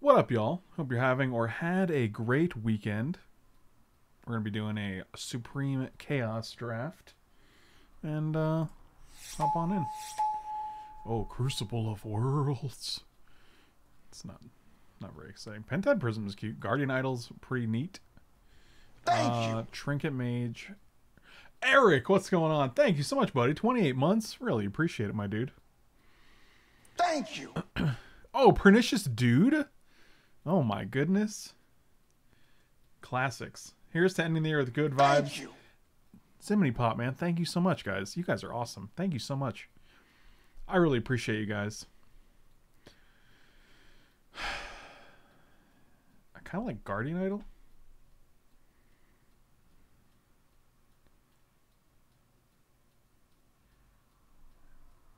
What up, y'all? Hope you're having or had a great weekend. We're going to be doing a Supreme Chaos draft. And, uh, hop on in. Oh, Crucible of Worlds. It's not not very exciting. Pentad Prism is cute. Guardian Idol's pretty neat. Thank Uh, you. Trinket Mage. Eric, what's going on? Thank you so much, buddy. 28 months. Really appreciate it, my dude. Thank you. Oh, Pernicious Dude? Oh my goodness. Classics. Here's to ending the year with good vibes. Thank you. Simony Pop, man. Thank you so much, guys. You guys are awesome. Thank you so much. I really appreciate you guys. I kind of like Guardian Idol.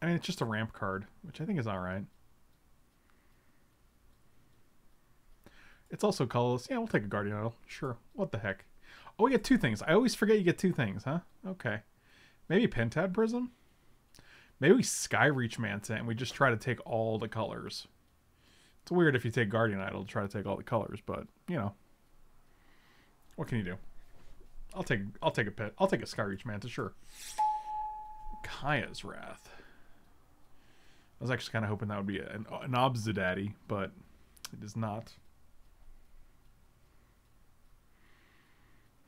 I mean, it's just a ramp card, which I think is alright. It's also colorless. Yeah, we'll take a Guardian Idol. Sure. What the heck? Oh, we get two things. I always forget you get two things, huh? Okay. Maybe Pentad Prism? Maybe Skyreach Manta and we just try to take all the colors. It's weird if you take Guardian Idol to try to take all the colors, but you know. What can you do? I'll take I'll take a pet. I'll take a Skyreach Manta, sure. Kaya's Wrath. I was actually kind of hoping that would be an, an Obzidaddy, but it is not.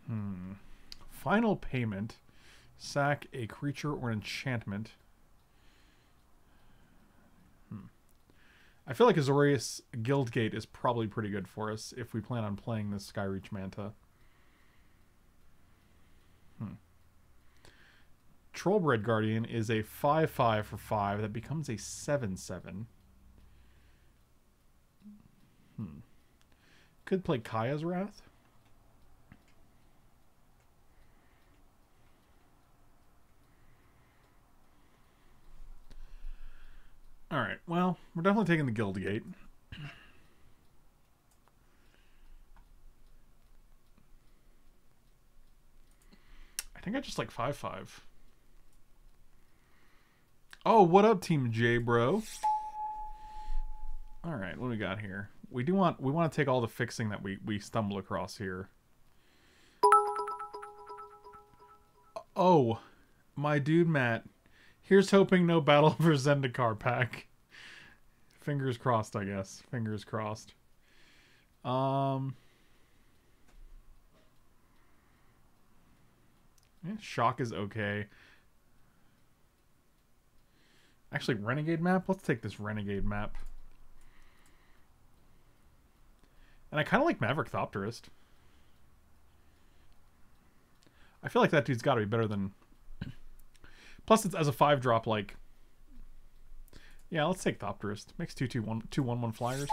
Hmm. Final payment. Sack a creature or enchantment. Hmm. I feel like Azorius Guildgate is probably pretty good for us if we plan on playing this Skyreach Manta. Hmm. Trollbred Guardian is a 5 5 for 5 that becomes a 7 7. Hmm. Could play Kaya's Wrath. Alright, well, we're definitely taking the Guildgate. I think I just like 5 5. Oh, what up, Team J, bro? All right, what do we got here? We do want we want to take all the fixing that we we stumble across here. Oh, my dude Matt. Here's hoping no battle for Zendikar pack. Fingers crossed, I guess. Fingers crossed. Um. Yeah, shock is okay. Actually, Renegade map? Let's take this Renegade map. And I kind of like Maverick Thopterist. I feel like that dude's got to be better than... Plus, it's as a 5-drop, like... Yeah, let's take Thopterist. Makes 2 2 1 2 1 1 flyers.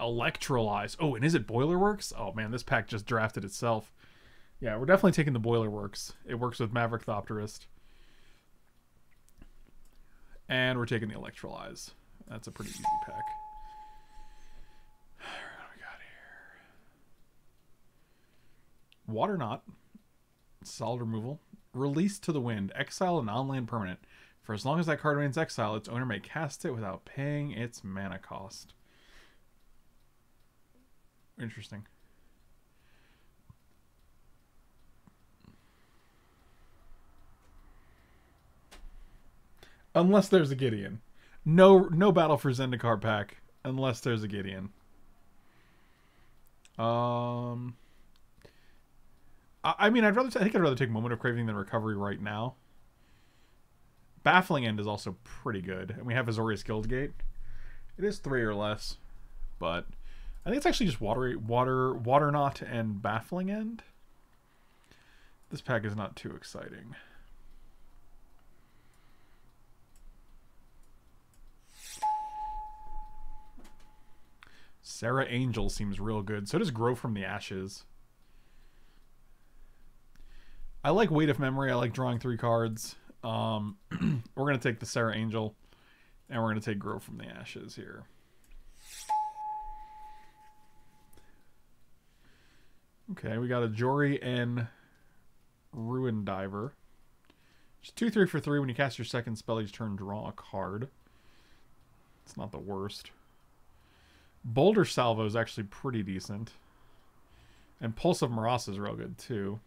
Electrolyze. Oh, and is it Boilerworks? Oh, man, this pack just drafted itself. Yeah, we're definitely taking the Boilerworks. It works with Maverick Thopterist. And we're taking the Electrolyze. That's a pretty easy pack. What do we got here? Water Knot. Solid removal. Release to the wind. Exile an on-land permanent. For as long as that card remains exiled, its owner may cast it without paying its mana cost. Interesting. Unless there's a Gideon. No no battle for Zendikar pack unless there's a Gideon. Um I, mean I'd rather I think I'd rather take Moment of Craving than Recovery right now. Baffling End is also pretty good. And we have Azorius Guildgate. It is three or less. But I think it's actually just water water water knot and baffling end. This pack is not too exciting. Serra Angel seems real good. So does Grow from the Ashes. I like Weight of Memory. I like drawing three cards. Um, we're going to take the Serra Angel. And we're going to take Grow from the Ashes here. Okay, we got a Jori En Ruin Diver. Just two, three for three. When you cast your second spell each turn, draw a card. It's not the worst. Boulder Salvo is actually pretty decent. And Pulse of Murasa is real good too.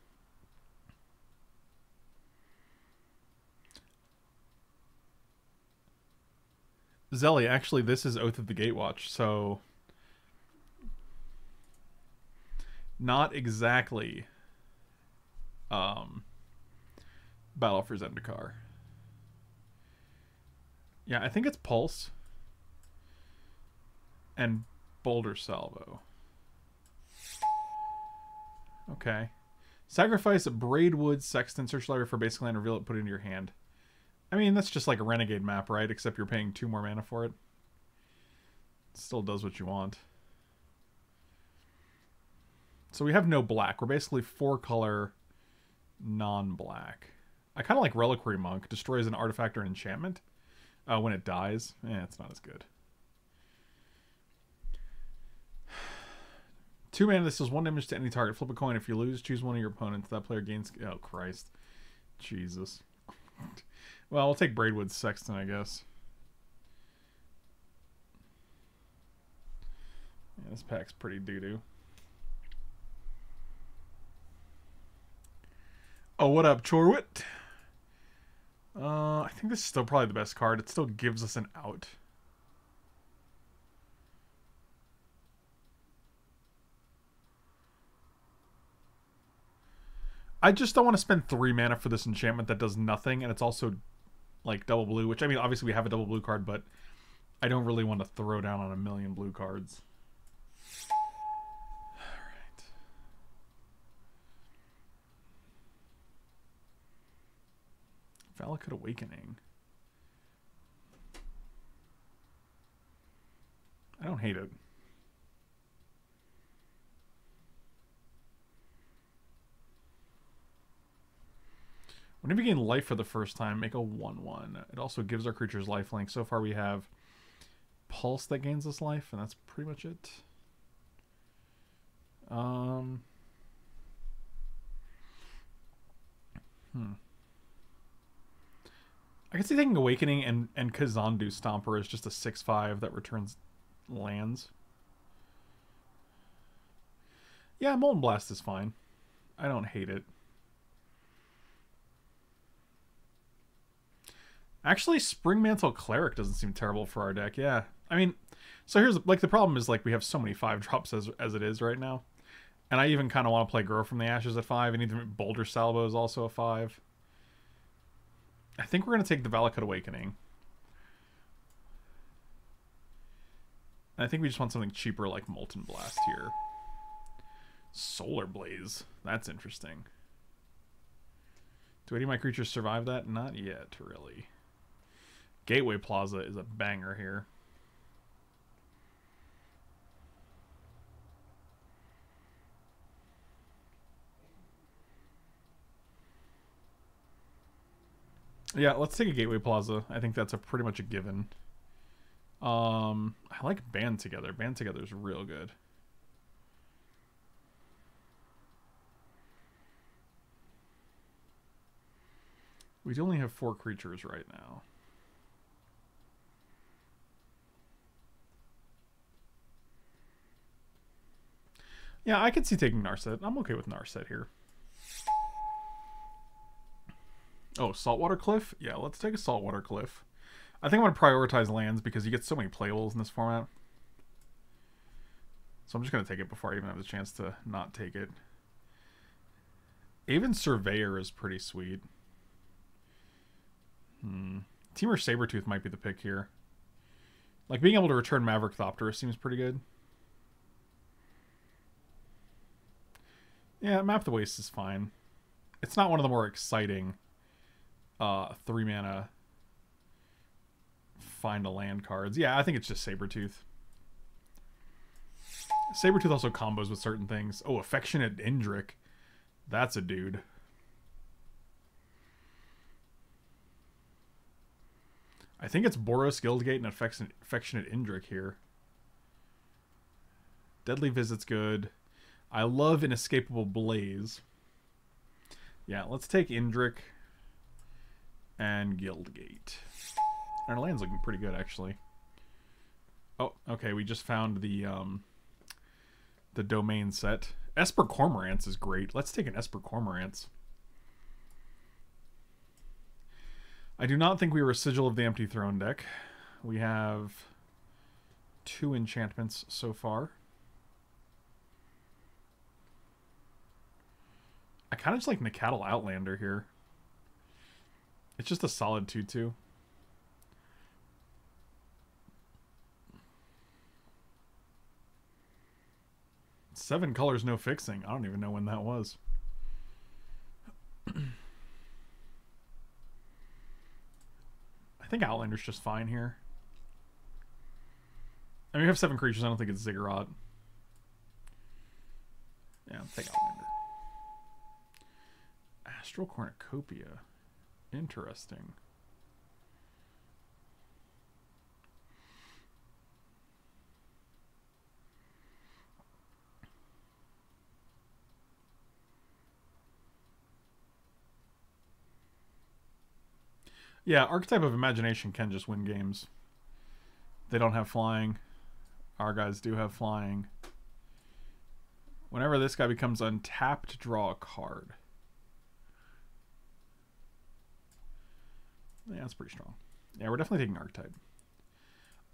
Zelly, actually, this is Oath of the Gatewatch, so not exactly um, Battle for Zendikar. Yeah, I think it's Pulse and Boulder Salvo. Okay. Sacrifice Braidwood Sextant Search Library for basic land, reveal it, put it into your hand. I mean, that's just like a Renegade map, right? Except you're paying two more mana for it. Still does what you want. So we have no black. We're basically four color non-black. I kind of like Reliquary Monk. Destroys an artifact or enchantment uh, when it dies. Eh, it's not as good. Two mana, this does one damage to any target. Flip a coin. If you lose, choose one of your opponents. That player gains... Oh, Christ. Jesus. well, we'll take Braidwood Sextant, I guess. Yeah, this pack's pretty doo-doo. Oh, what up, Chorwit? Uh, I think this is still probably the best card. It still gives us an out. I just don't want to spend three mana for this enchantment that does nothing, and it's also like double blue, which I mean, obviously we have a double blue card, but I don't really want to throw down on a million blue cards. Alright. Valakut Awakening. I don't hate it. Whenever you gain life for the first time, make a 1-1. It also gives our creatures lifelink. So far we have Pulse that gains us life, and that's pretty much it. Um... Hmm. I can see taking Awakening and, and Kazandu Stomper is just a 6-5 that returns lands. Yeah, Molten Blast is fine. I don't hate it. Actually, Spring Mantle Cleric doesn't seem terrible for our deck. Yeah, I mean, so here's like the problem is like we have so many five drops as as it is right now, and I even kind of want to play Grow from the Ashes at five, and even Boulder Salvo is also a five. I think we're gonna take the Valakut Awakening. I think we just want something cheaper like Molten Blast here. Solar Blaze. That's interesting. Do any of my creatures survive that? Not yet, really. Gateway Plaza is a banger here. Yeah, let's take a Gateway Plaza. I think that's a pretty much a given. Um, I like Band Together. Band Together is real good. We only have four creatures right now. Yeah, I could see taking Narset. I'm okay with Narset here. Oh, Saltwater Cliff? Yeah, let's take a Saltwater Cliff. I think I'm going to prioritize lands because you get so many playables in this format. So I'm just going to take it before I even have the chance to not take it. Aven Surveyor is pretty sweet. Hmm. Temur Sabertooth might be the pick here. Like, being able to return Maverick Thopter seems pretty good. Yeah, Map the Waste is fine. It's not one of the more exciting uh, three mana find a land cards. Yeah, I think it's just Sabertooth. Sabertooth also combos with certain things. Oh, Affectionate Indrik. That's a dude. I think it's Boros Guildgate and Affectionate, Indrik here. Deadly Visit's good. I love Inescapable Blaze. Yeah, let's take Indrik and Guildgate. Our land's looking pretty good, actually. Oh, okay. We just found the um the domain set. Esper Cormorants is great. Let's take an Esper Cormorants. I do not think we were a Sigil of the Empty Throne deck. We have two enchantments so far. Kind of just like Nacatl Outlander here. It's just a solid 2-2. Seven colors, no fixing. I don't even know when that was. I think Outlander's just fine here. I mean, we have seven creatures. I don't think it's Ziggurat. Yeah, I'll take Outlander. Astral Cornucopia. Interesting. Yeah, Archetype of Imagination can just win games. They don't have flying. Our guys do have flying. Whenever this guy becomes untapped, draw a card. Yeah, that's pretty strong. Yeah, we're definitely taking Archetype.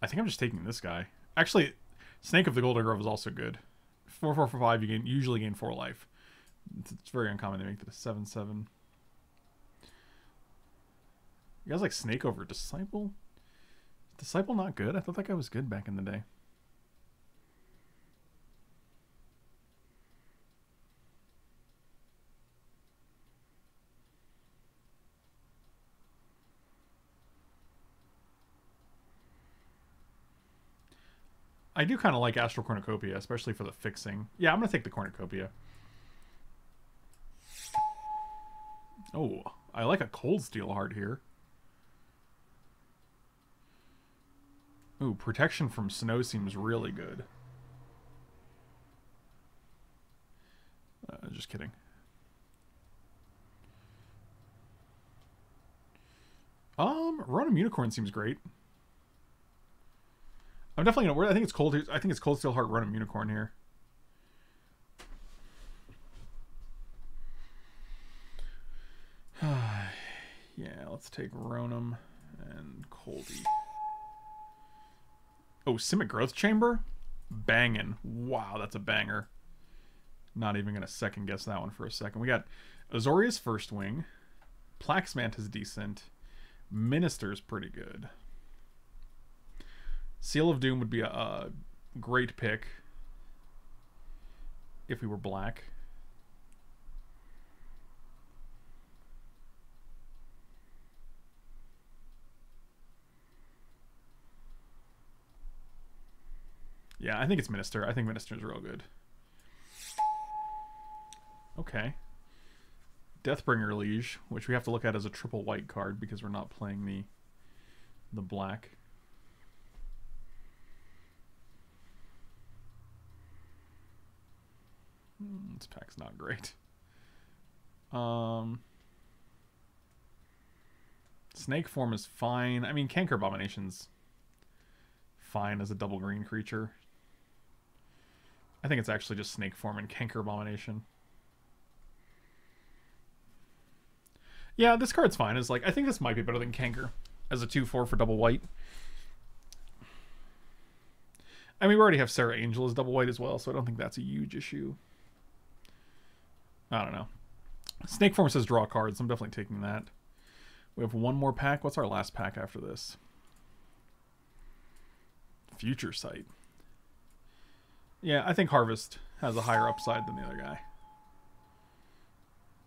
I think I'm just taking this guy. Actually, Snake of the Golden Grove is also good. Four, four, four, five. You gain usually gain four life. It's, it's very uncommon to make that a seven, seven. You guys like Snake over Disciple? Disciple not good? I thought that guy was good back in the day. I do kind of like Astral Cornucopia, especially for the fixing. Yeah, I'm going to take the Cornucopia. Oh, I like a Cold Steel Heart here. Ooh, protection from snow seems really good. Uh, just kidding. Um, Ronom Unicorn seems great. I'm definitely gonna. I think it's cold. I think it's Cold Steel Heart Ronom Unicorn here. yeah, let's take Ronom and Coldy. Oh, Simic Growth Chamber? Banging. Wow, that's a banger. Not even going to second guess that one for a second. We got Azorius First Wing. Plaxmanta decent. Minister's pretty good. Seal of Doom would be a, a great pick if we were black. Yeah, I think it's Minister. I think Minister is real good. Okay. Deathbringer Liege, which we have to look at as a triple white card because we're not playing the the black. Hmm, this pack's not great. Um, Snake form is fine. I mean, Canker Abomination's fine as a double green creature. I think it's actually just Snake Form and Canker Abomination. Yeah, this card's fine. Is like I think this might be better than Canker as a 2-4 for double white. I mean, we already have Serra Angel as double white as well, so I don't think that's a huge issue. I don't know. Snake Form says draw cards. I'm definitely taking that. We have one more pack. What's our last pack after this? Future Sight. Yeah, I think Harvest has a higher upside than the other guy.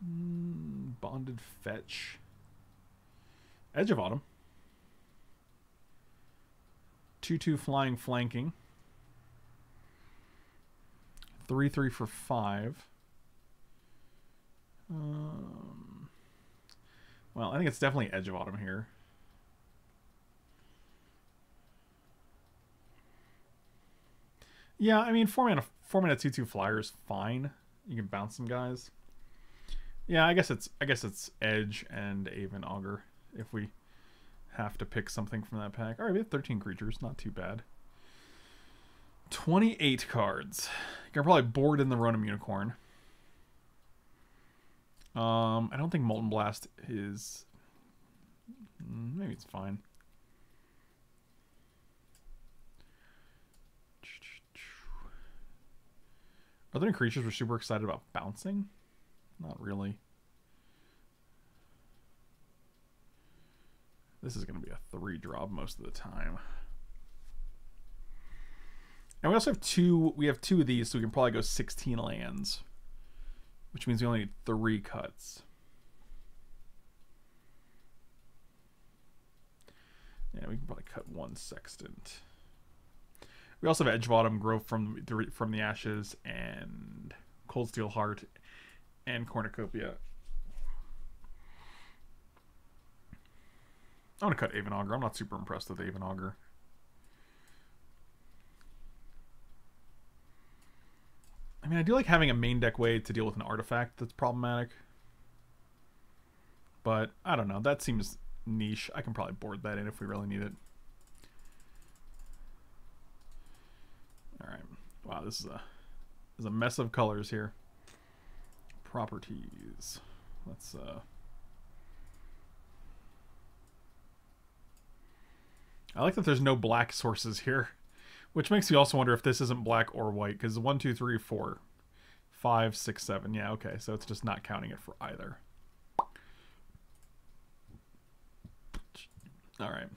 Mm, bonded Fetch. Edge of Autumn. 2-2 flying flanking. 3-3 for 5. Um, well, I think it's definitely Edge of Autumn here. Yeah, I mean, four mana, four mana two two flyer is fine. You can bounce some guys. Yeah, I guess it's I guess it's Edge and Aven Augur if we have to pick something from that pack. All right, we have thirteen creatures, not too bad. 28 cards. You can probably bored in the Ronom Unicorn. Um, I don't think Molten Blast is... mm, Maybe it's fine. Are there any creatures we're super excited about bouncing? Not really. This is going to be a three drop most of the time. And we also have two. We have two of these, so we can probably go 16 lands, which means we only need three cuts. Yeah, we can probably cut one sextant. We also have Edge of Autumn, Growth from the, from the Ashes, and Cold Steel Heart, and Cornucopia. I want to cut Aven Augur. I'm not super impressed with Aven Augur. Mean, I do like having a main deck way to deal with an artifact that's problematic. But, I don't know. That seems niche. I can probably board that in if we really need it. Alright. Wow, this is a, this is a mess of colors here. Properties. Let's, uh... I like that there's no black sources here. Which makes you also wonder if this isn't black or white, because one, two, three, four, five, six, seven. Yeah, okay, so it's just not counting it for either. Alright.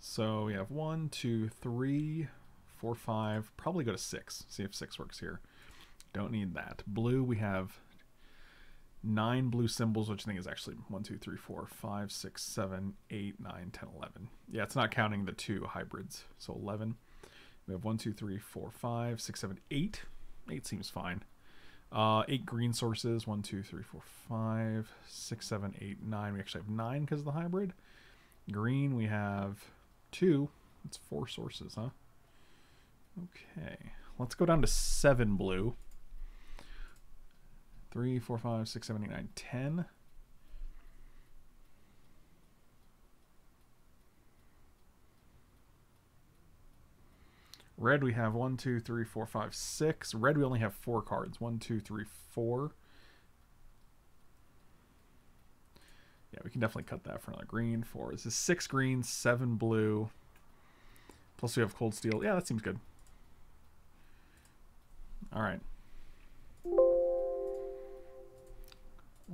So we have one, two, three, four, five. Probably go to six. See if six works here. Don't need that. Blue, we have nine blue symbols, which I think is actually one, two, three, four, five, six, seven, eight, nine, ten, eleven. Yeah, it's not counting the two hybrids. So 11. We have one, two, three, four, five, six, seven, eight. Eight seems fine. Uh, eight green sources. One, two, three, four, five, six, seven, eight, nine. We actually have nine because of the hybrid. Green, we have two. It's four sources, huh? Okay. Let's go down to seven blue. Three, four, five, six, seven, eight, nine, ten. Red, we have one, two, three, four, five, six. Red, we only have four cards. One, two, three, four. Yeah, we can definitely cut that for another green. Four. This is six green, seven blue. Plus we have cold steel. Yeah, that seems good. All right.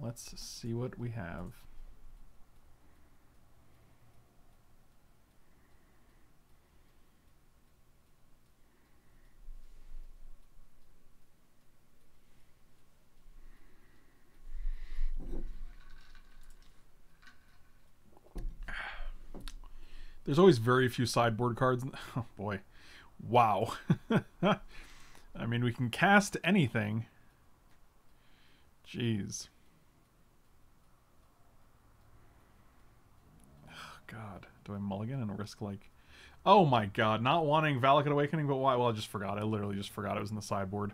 Let's see what we have. There's always very few sideboard cards. Oh boy. Wow. I mean, we can cast anything. Jeez. God. Do I mulligan and risk, like... Oh my god, not wanting Valakut Awakening, but why? Well, I just forgot. I literally just forgot it was in the sideboard.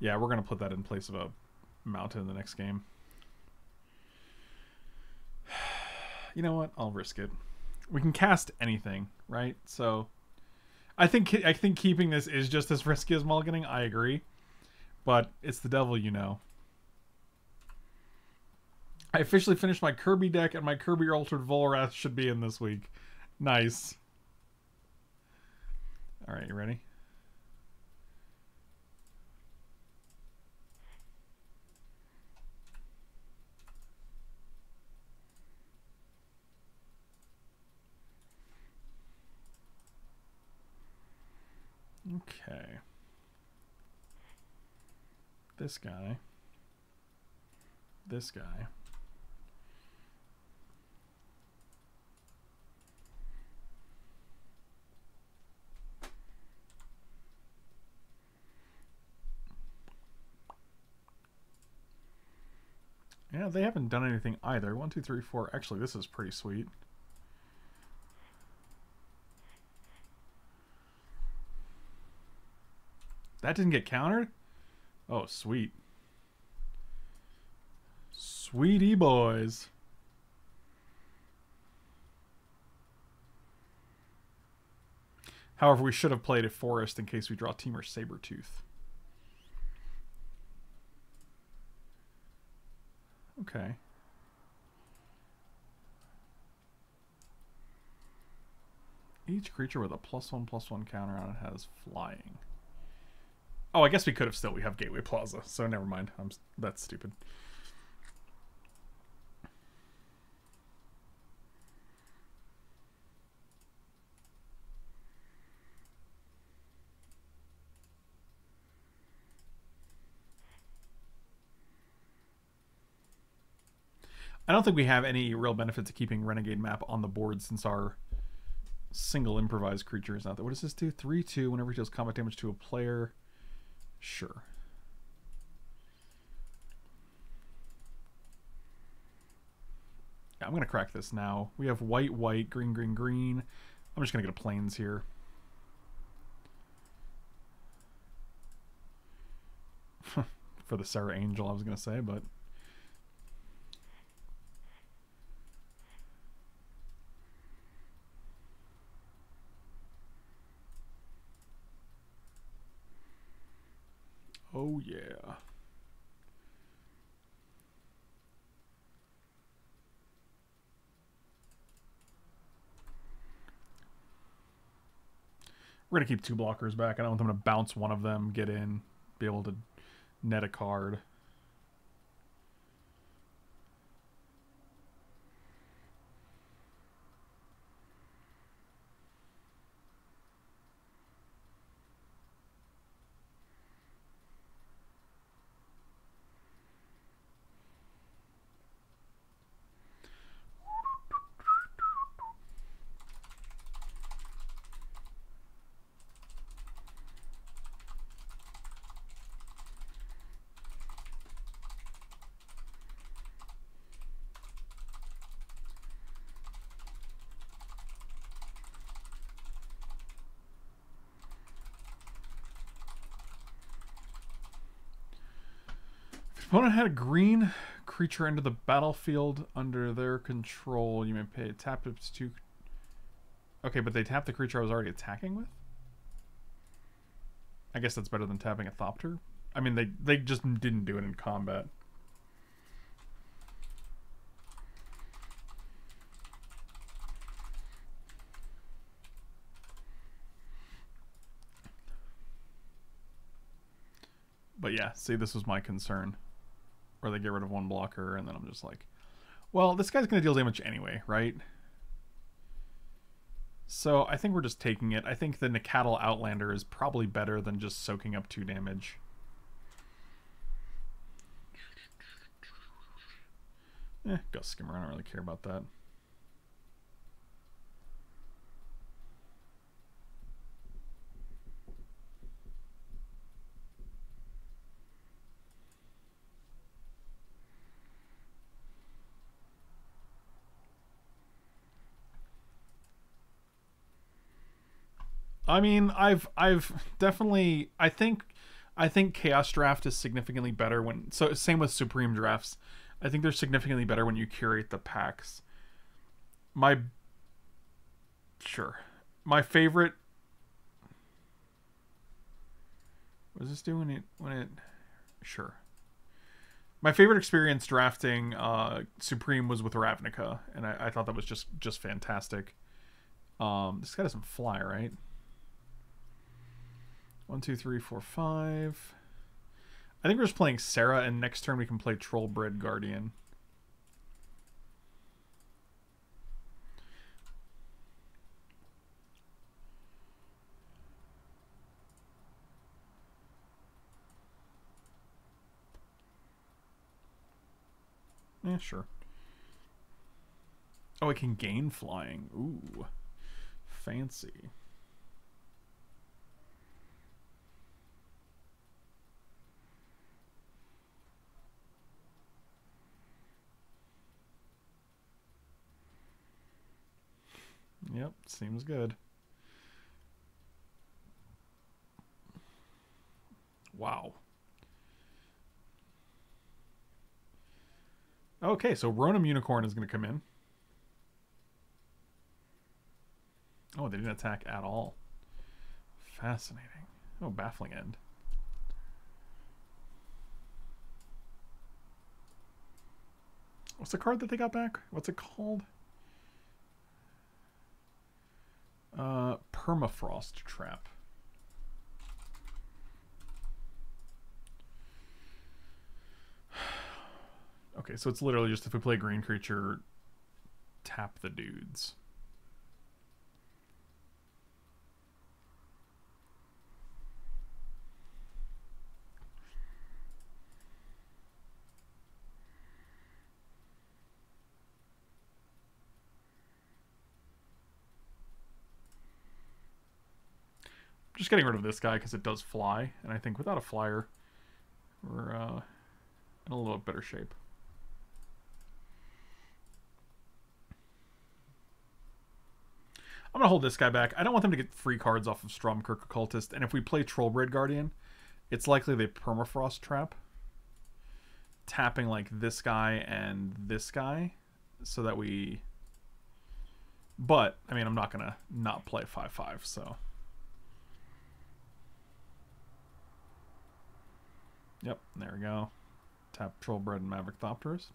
Yeah, we're going to put that in place of a mountain in the next game. You know what? I'll risk it. We can cast anything, right? So... I think I think keeping this is just as risky as mulliganing. I agree. But it's the devil, you know. I officially finished my Kirby deck, and my Kirby Altered Volrath should be in this week. Nice. Alright, you ready? Okay. This guy. This guy. Yeah, they haven't done anything either. One, two, three, four. Actually, this is pretty sweet. That didn't get countered? Oh, sweet. Sweetie boys. However, we should have played a forest in case we draw Temur Sabertooth. Okay. Each creature with a plus one plus one counter on it has flying. Oh, I guess we could have still. We have Gateway Plaza, so never mind. I'm that's stupid. I don't think we have any real benefit to keeping Renegade map on the board since our single improvised creature is not there. What does this do? 3 2 whenever he deals combat damage to a player. Sure. Yeah, I'm going to crack this now. We have white, white, green, green, green. I'm just going to get a planes here. For the Serra Angel, I was going to say, but... Oh, yeah. We're going to keep two blockers back. I don't want them to bounce one of them, get in, be able to net a card. Had a green creature enter the battlefield under their control, you may pay tap it to. Okay, but they tap the creature I was already attacking with. I guess that's better than tapping a Thopter. I mean, they they just didn't do it in combat. But yeah, see, this was my concern or they get rid of one blocker, and then I'm just like, well, this guy's going to deal damage anyway, right? So I think we're just taking it. I think the Nacatl Outlander is probably better than just soaking up two damage. Eh, Gust Skimmer, I don't really care about that. I mean, I've I've definitely I think I think Chaos Draft is significantly better when so same with Supreme drafts. I think they're significantly better when you curate the packs. My sure. My favorite Was this doing it when it sure. My favorite experience drafting uh, Supreme was with Ravnica, and I, I thought that was just just fantastic. Um, this guy doesn't fly, right? One, two, three, four, five. I think we're just playing Serra, and next turn we can play Trollbred Guardian. Yeah, sure. Oh, it can gain flying. Ooh. Fancy. Yep, seems good. Wow. Okay, so Ronom Unicorn is going to come in. Oh, they didn't attack at all. Fascinating. Oh, baffling end. What's the card that they got back? What's it called? Uh, Permafrost Trap. okay, so it's literally just if we play green creature, tap the dudes. Just getting rid of this guy because it does fly, and I think without a flyer, we're uh, in a little better shape. I'm gonna hold this guy back. I don't want them to get free cards off of Stromkirk Occultist, and if we play Trollbred Guardian, it's likely they permafrost trap, tapping like this guy and this guy, so that we. But I mean, I'm not gonna not play five five, so. Yep, there we go. Tap Trollbred and Maverick Thopterist.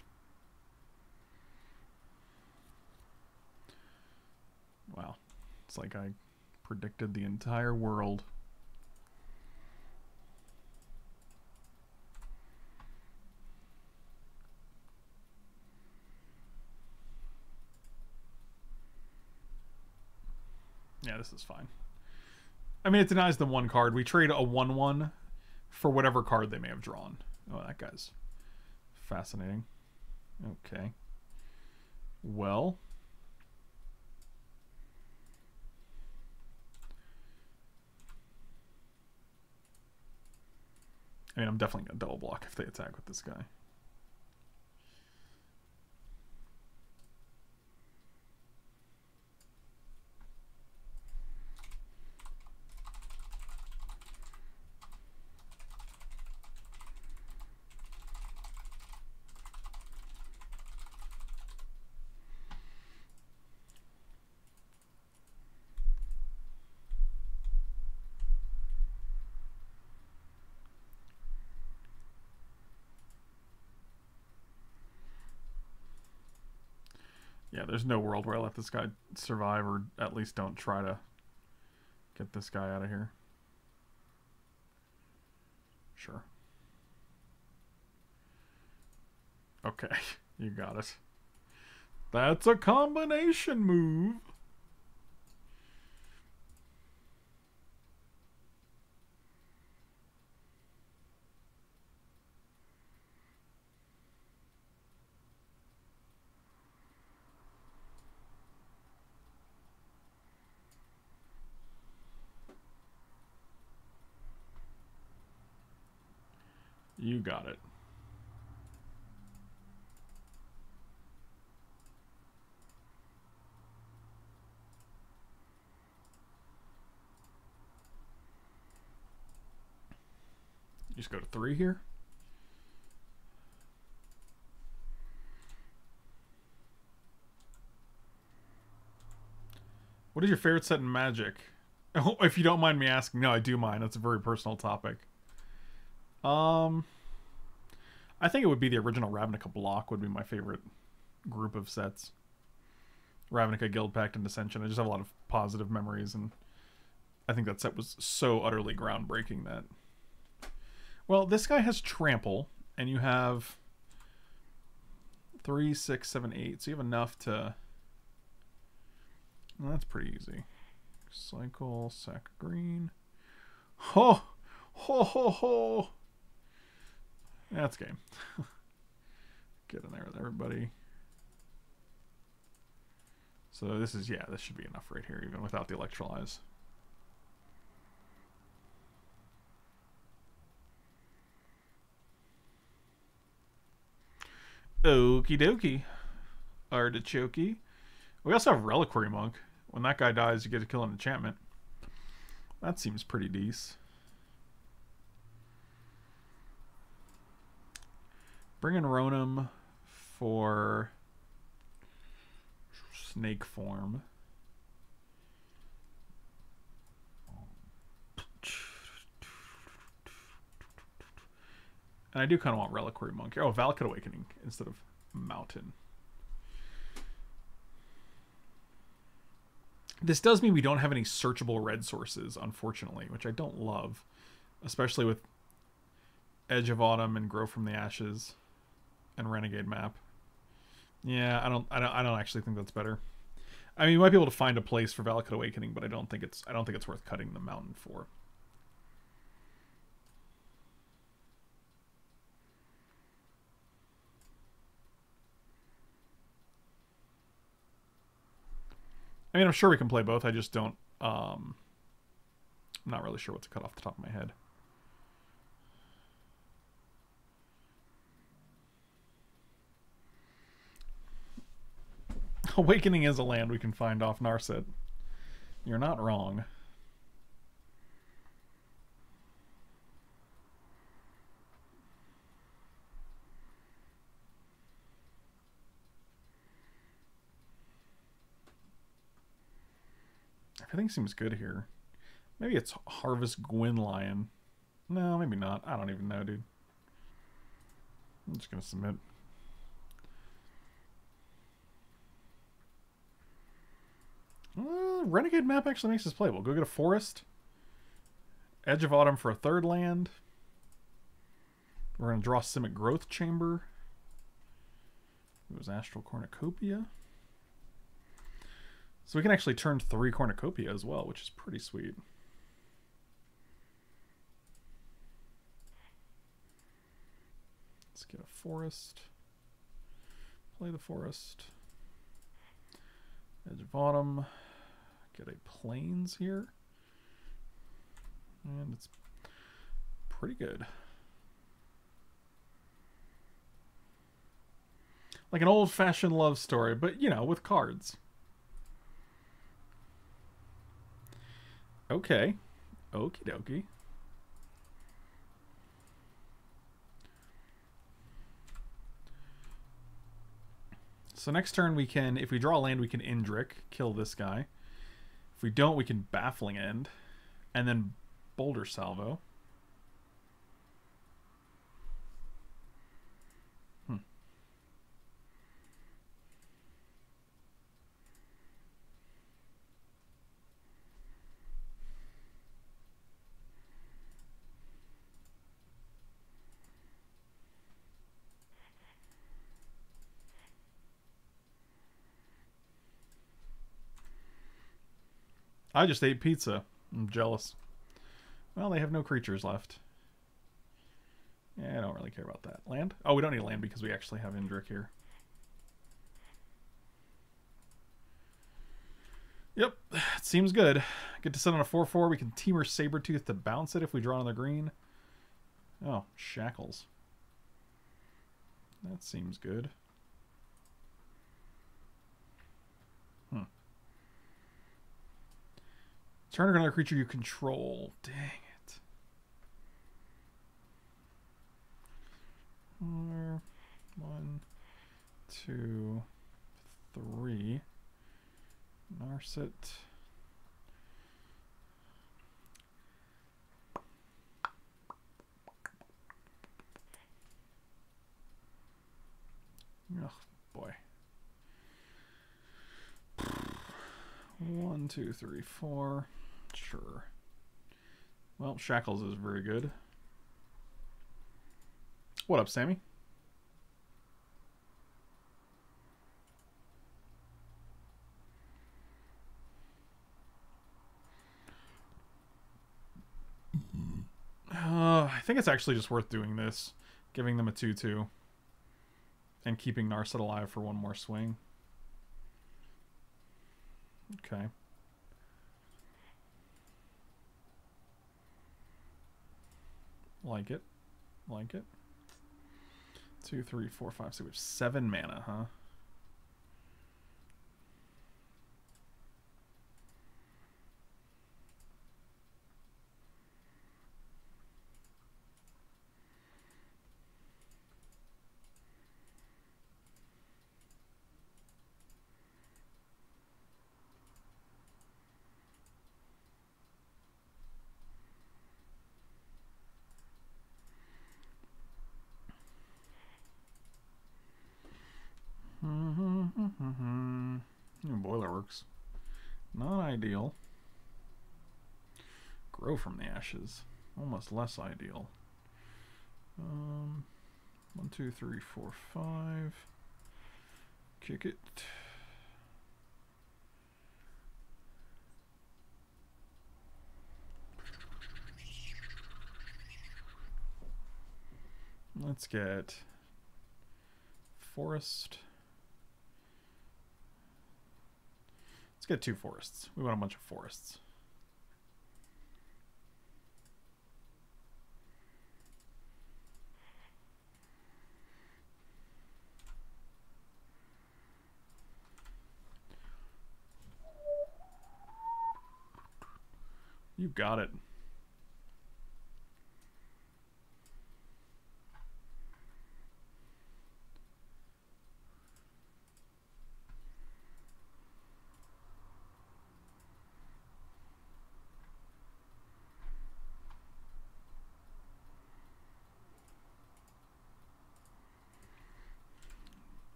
Wow. It's like I predicted the entire world. Yeah, this is fine. I mean, it denies the one card. We trade a 1-1 for whatever card they may have drawn. Oh, that guy's fascinating. Okay. Well. I mean, I'm definitely going to double block if they attack with this guy. Yeah, there's no world where I let this guy survive, or at least don't try to get this guy out of here. Sure. Okay, you got it. That's a combination move. You got it. Just go to three here. What is your favorite set in Magic? Oh, if you don't mind me asking, no, I do mind. That's a very personal topic. Um, I think it would be the original Ravnica block would be my favorite group of sets. Ravnica, Guild Pact, and Dissension. I just have a lot of positive memories, and I think that set was so utterly groundbreaking that. Well, this guy has Trample, and you have three, six, seven, eight. So you have enough to. Well, that's pretty easy. Cycle, sack green. Ho! Ho ho ho! That's game. Get in there with everybody. So this is, yeah, this should be enough right here, even without the electrolyze. Okie dokie. Artichoke. We also have Reliquary Monk. When that guy dies, you get to kill an enchantment. That seems pretty decent. Bring in Ronom for snake form. And I do kind of want Reliquary Monk. Oh, Valakut Awakening instead of Mountain. This does mean we don't have any searchable red sources, unfortunately, which I don't love. Especially with Edge of Autumn and Grow from the Ashes and Renegade map. Yeah, I don't I don't I don't actually think that's better. I mean, you might be able to find a place for Valakut Awakening, but I don't think it's I don't think it's worth cutting the mountain for. I mean, I'm sure we can play both. I just don't. Um, I'm not really sure what to cut off the top of my head. Awakening is a land we can find off Narset. You're not wrong. Everything seems good here. Maybe it's Harvest Gwyn Lion. No, maybe not. I don't even know, dude. I'm just gonna submit. Uh, Renegade map actually makes this playable. Go get a forest. Edge of Autumn for a third land. We're going to draw Simic Growth Chamber. It was Astral Cornucopia. So we can actually turn three Cornucopia as well, which is pretty sweet. Let's get a forest. Play the forest. Edge of Autumn. Get a planes here. And it's pretty good. Like an old-fashioned love story, but, you know, with cards. Okay. Okie dokie. So next turn we can, if we draw land, we can Indrik, kill this guy. If we don't, we can Baffling End. And then Boulder Salvo. Hmm. I just ate pizza. I'm jealous. Well, they have no creatures left. Yeah, I don't really care about that. Land? Oh, we don't need land because we actually have Indrik here. Yep, it seems good. Get to sit on a 4-4. We can Temur Sabertooth to bounce it if we draw on the green. Oh, Shackles. That seems good. Hmm. Turn another creature you control. Dang it. One, two, three. Narset. Oh boy. One, two, three, four. Sure. Well, Shackles is very good. What up, Sammy? Uh, I think it's actually just worth doing this. Giving them a 2-2. And keeping Narset alive for one more swing. Okay. Like it. Like it. Two, three, four, five, six, seven mana, huh? From the ashes. Almost less ideal. Um, one, two, three, four, five. Kick it. Let's get forest. Let's get two forests. We want a bunch of forests. You got it.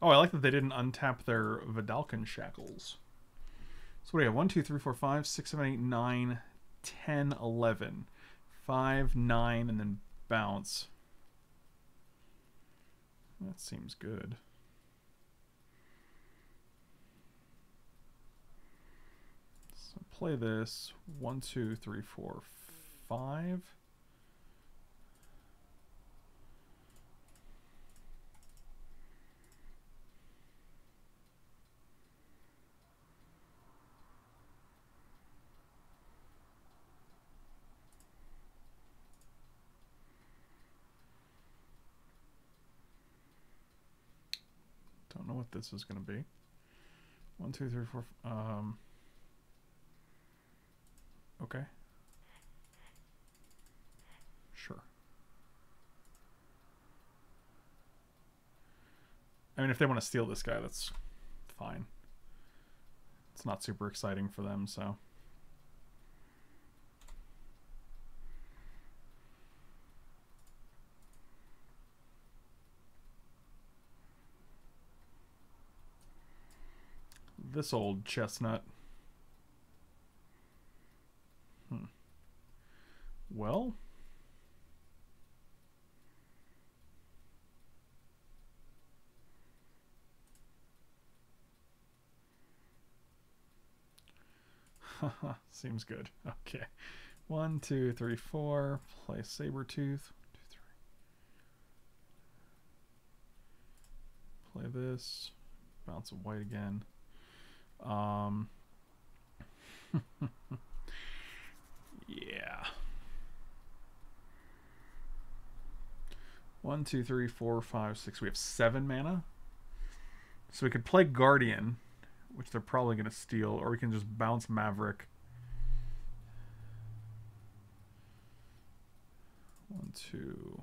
Oh, I like that they didn't untap their Vedalken shackles. So what do we have? 1, 2, 3, 4, 5, 6, 7, 8, 9, 10, 11. 5, 9, and then bounce. That seems good. So play this. 1, 2, 3, 4, 5. Don't know this is going to be. One, two, three, four. Um. Okay. Sure. I mean, if they want to steal this guy, that's fine. It's not super exciting for them, so. This old chestnut. Hmm. Well. Seems good. Okay. One, two, three, four. Play saber tooth. Play this. Bounce a white again. Um, yeah. One, two, three, four, five, six. We have seven mana. So we could play Guardian, which they're probably going to steal, or we can just bounce Maverick. One, two.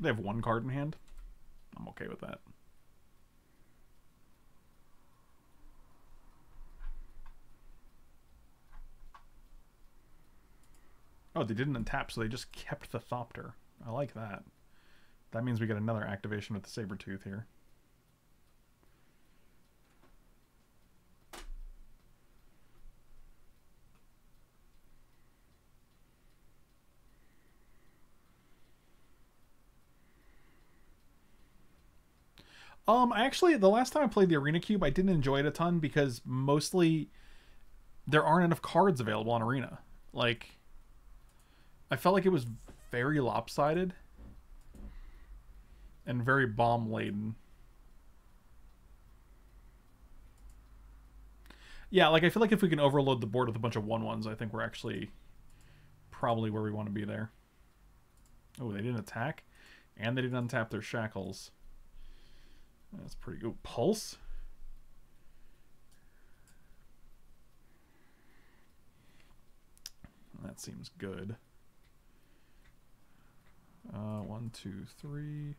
They have one card in hand. I'm okay with that. Oh, they didn't untap, so they just kept the Thopter. I like that. That means we get another activation with the saber tooth here. Um, actually, the last time I played the Arena Cube, I didn't enjoy it a ton because mostly there aren't enough cards available on Arena. Like, I felt like it was very lopsided and very bomb laden. Yeah, like I feel like if we can overload the board with a bunch of one ones, I think we're actually probably where we want to be there. Oh, they didn't attack, and they didn't untap their shackles. That's pretty good. Pulse? That seems good. Uh, one, two, three.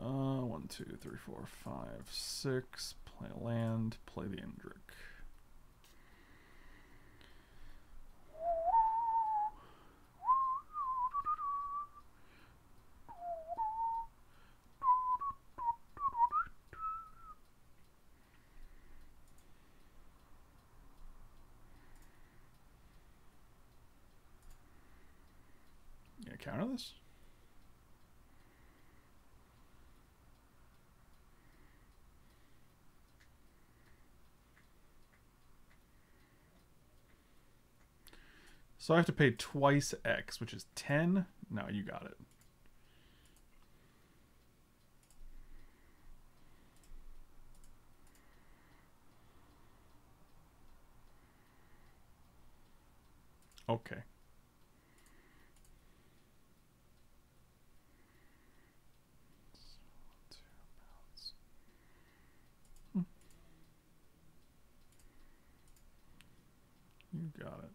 Uh, one, two, three, four, five, six. Play land. Play the Indrik. You gonna counter this? So I have to pay twice X, which is 10. No, you got it. Okay. Hmm. You got it.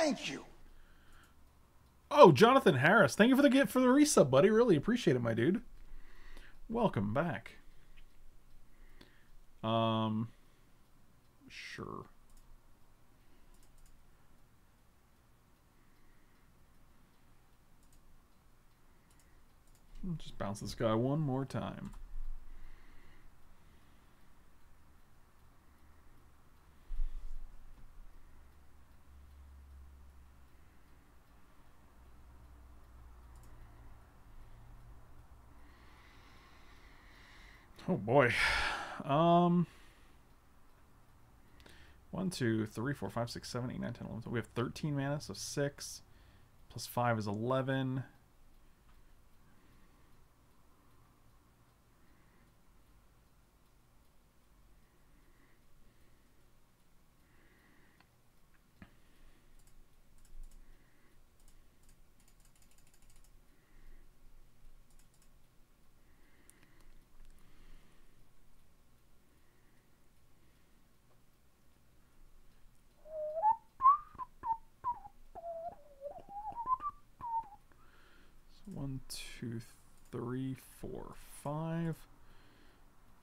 Thank you. Oh, Jonathan Harris, thank you for the gift for the resub, buddy. Really appreciate it, my dude. Welcome back. Um, sure. Just bounce this guy one more time. Oh boy. Um. One, two, three, four, five, six, seven, eight, nine, ten, eleven. So we have 13 mana, so 6 plus 5 is 11. So one, two, three, four, five.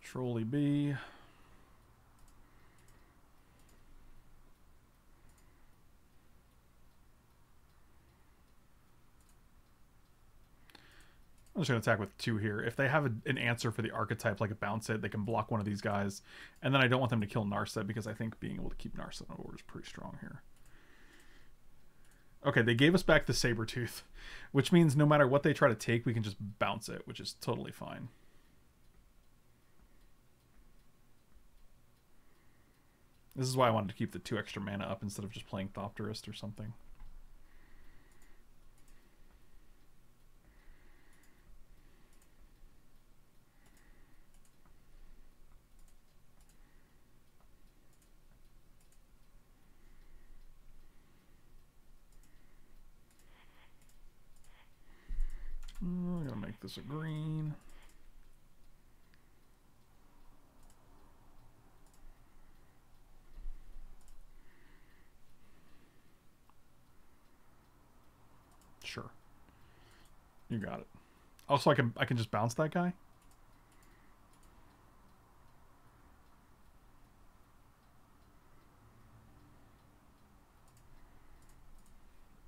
Trolley B. I'm just going to attack with two here. If they have a, an answer for the archetype, like a bounce it, they can block one of these guys. And then I don't want them to kill Narset because I think being able to keep Narset on board is pretty strong here. Okay, they gave us back the saber tooth, which means no matter what they try to take, we can just bounce it, which is totally fine. This is why I wanted to keep the two extra mana up instead of just playing Thopterist or something. I'm gonna make this a green. Sure. You got it. Also, I can I can just bounce that guy.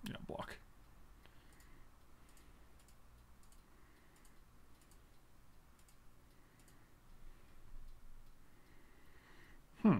Yeah, block. Hmm.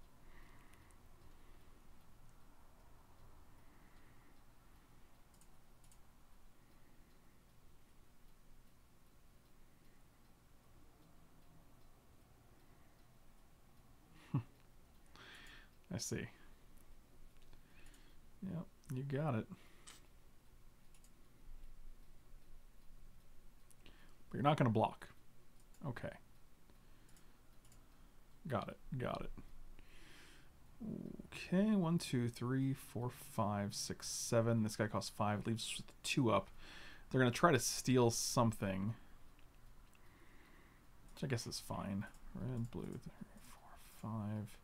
See. Yep, you got it. But you're not going to block. Okay. Got it. Got it. Okay, one, two, three, four, five, six, seven. This guy costs five, leaves two up. They're going to try to steal something. Which I guess is fine. Red, blue, three, four, five,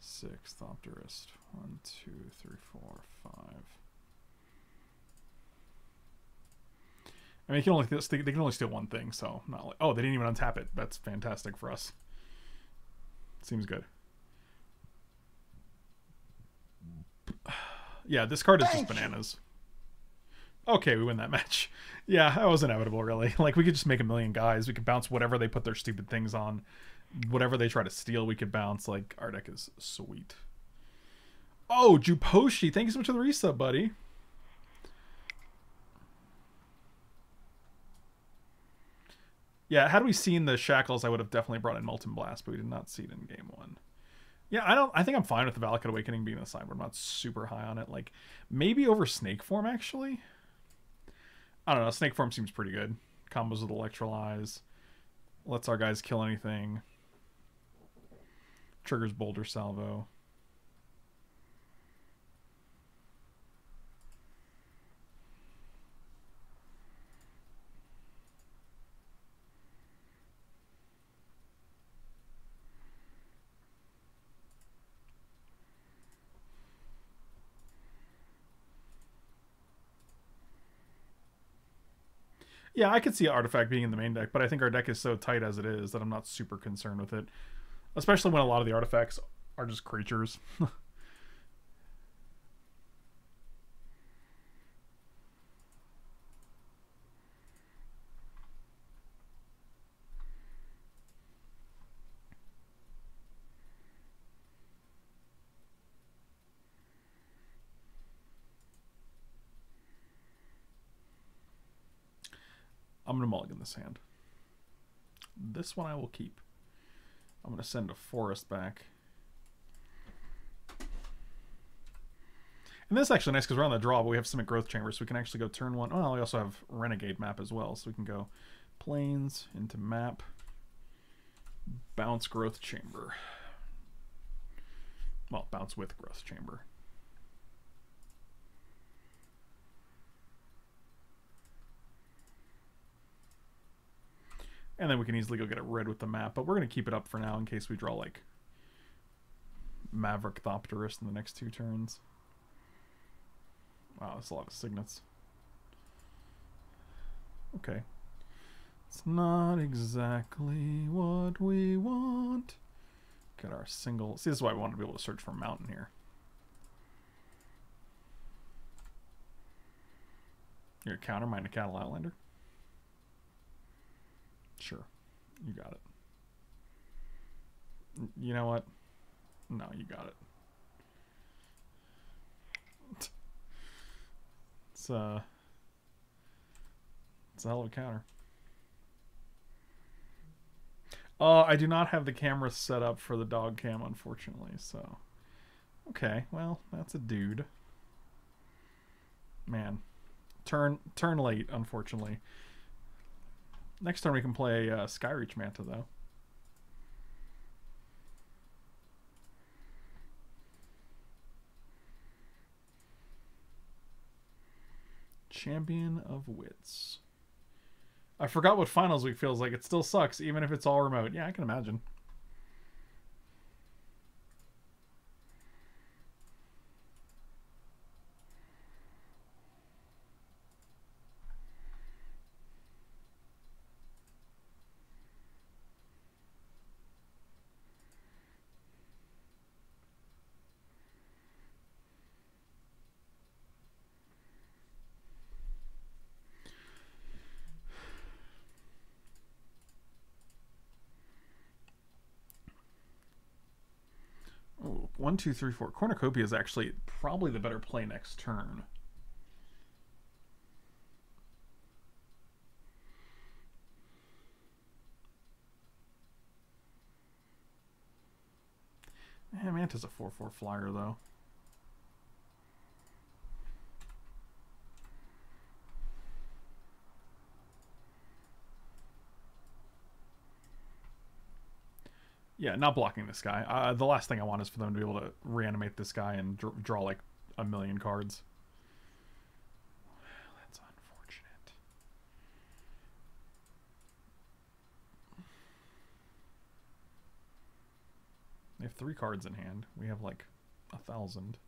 six, Thopterist. One, two, three, four, five. I mean, they can only they can only steal one thing, so not like oh they didn't even untap it. That's fantastic for us. Seems good. Yeah, this card is Thank just you. bananas. Okay, we win that match. Yeah, that was inevitable, really. Like we could just make a million guys. We could bounce whatever they put their stupid things on. Whatever they try to steal, we could bounce. Like our deck is sweet. Oh, Juposhi, thank you so much for the resub, buddy. Yeah, had we seen the shackles, I would have definitely brought in Molten Blast, but we did not see it in game one. Yeah, I don't. I think I'm fine with the Valakut Awakening being the sideboard. I'm not super high on it. Like maybe over Snake Form actually. I don't know. Snake Form seems pretty good. Combos with Electrolyze, lets our guys kill anything. Triggers Boulder Salvo. Yeah, I could see Artifact being in the main deck, but I think our deck is so tight as it is that I'm not super concerned with it. Especially when a lot of the artifacts are just creatures. I'm going to mulligan this hand. This one I will keep. I'm going to send a forest back. And this is actually nice because we're on the draw, but we have Simic Growth Chamber, so we can actually go turn one. Oh, we also have Renegade map as well, so we can go Plains into map, bounce Growth Chamber. Well, bounce with Growth Chamber. And then we can easily go get it red with the map, but we're going to keep it up for now in case we draw like Maverick Thopterist in the next two turns. Wow, that's a lot of signets. Okay. It's not exactly what we want. Get our single. See, this is why I wanted to be able to search for mountain here. You're a counter mine a cattle outlander. Sure, you got it. You know what? No, you got it. It's uh, it's a hell of a counter. Uh, I do not have the camera set up for the dog cam, unfortunately. So, okay, well, that's a dude. Man, turn turn late, unfortunately. Next time we can play uh, Skyreach Manta, though. Champion of Wits. I forgot what finals week feels like. It still sucks, even if it's all remote. Yeah, I can imagine. Oh, one, two, three, four. Cornucopia is actually probably the better play next turn. Yeah, Manta's a 4-4 flyer, though. Yeah, not blocking this guy. Uh, the last thing I want is for them to be able to reanimate this guy and dr- draw like a million cards. That's unfortunate. They have three cards in hand. We have like a thousand.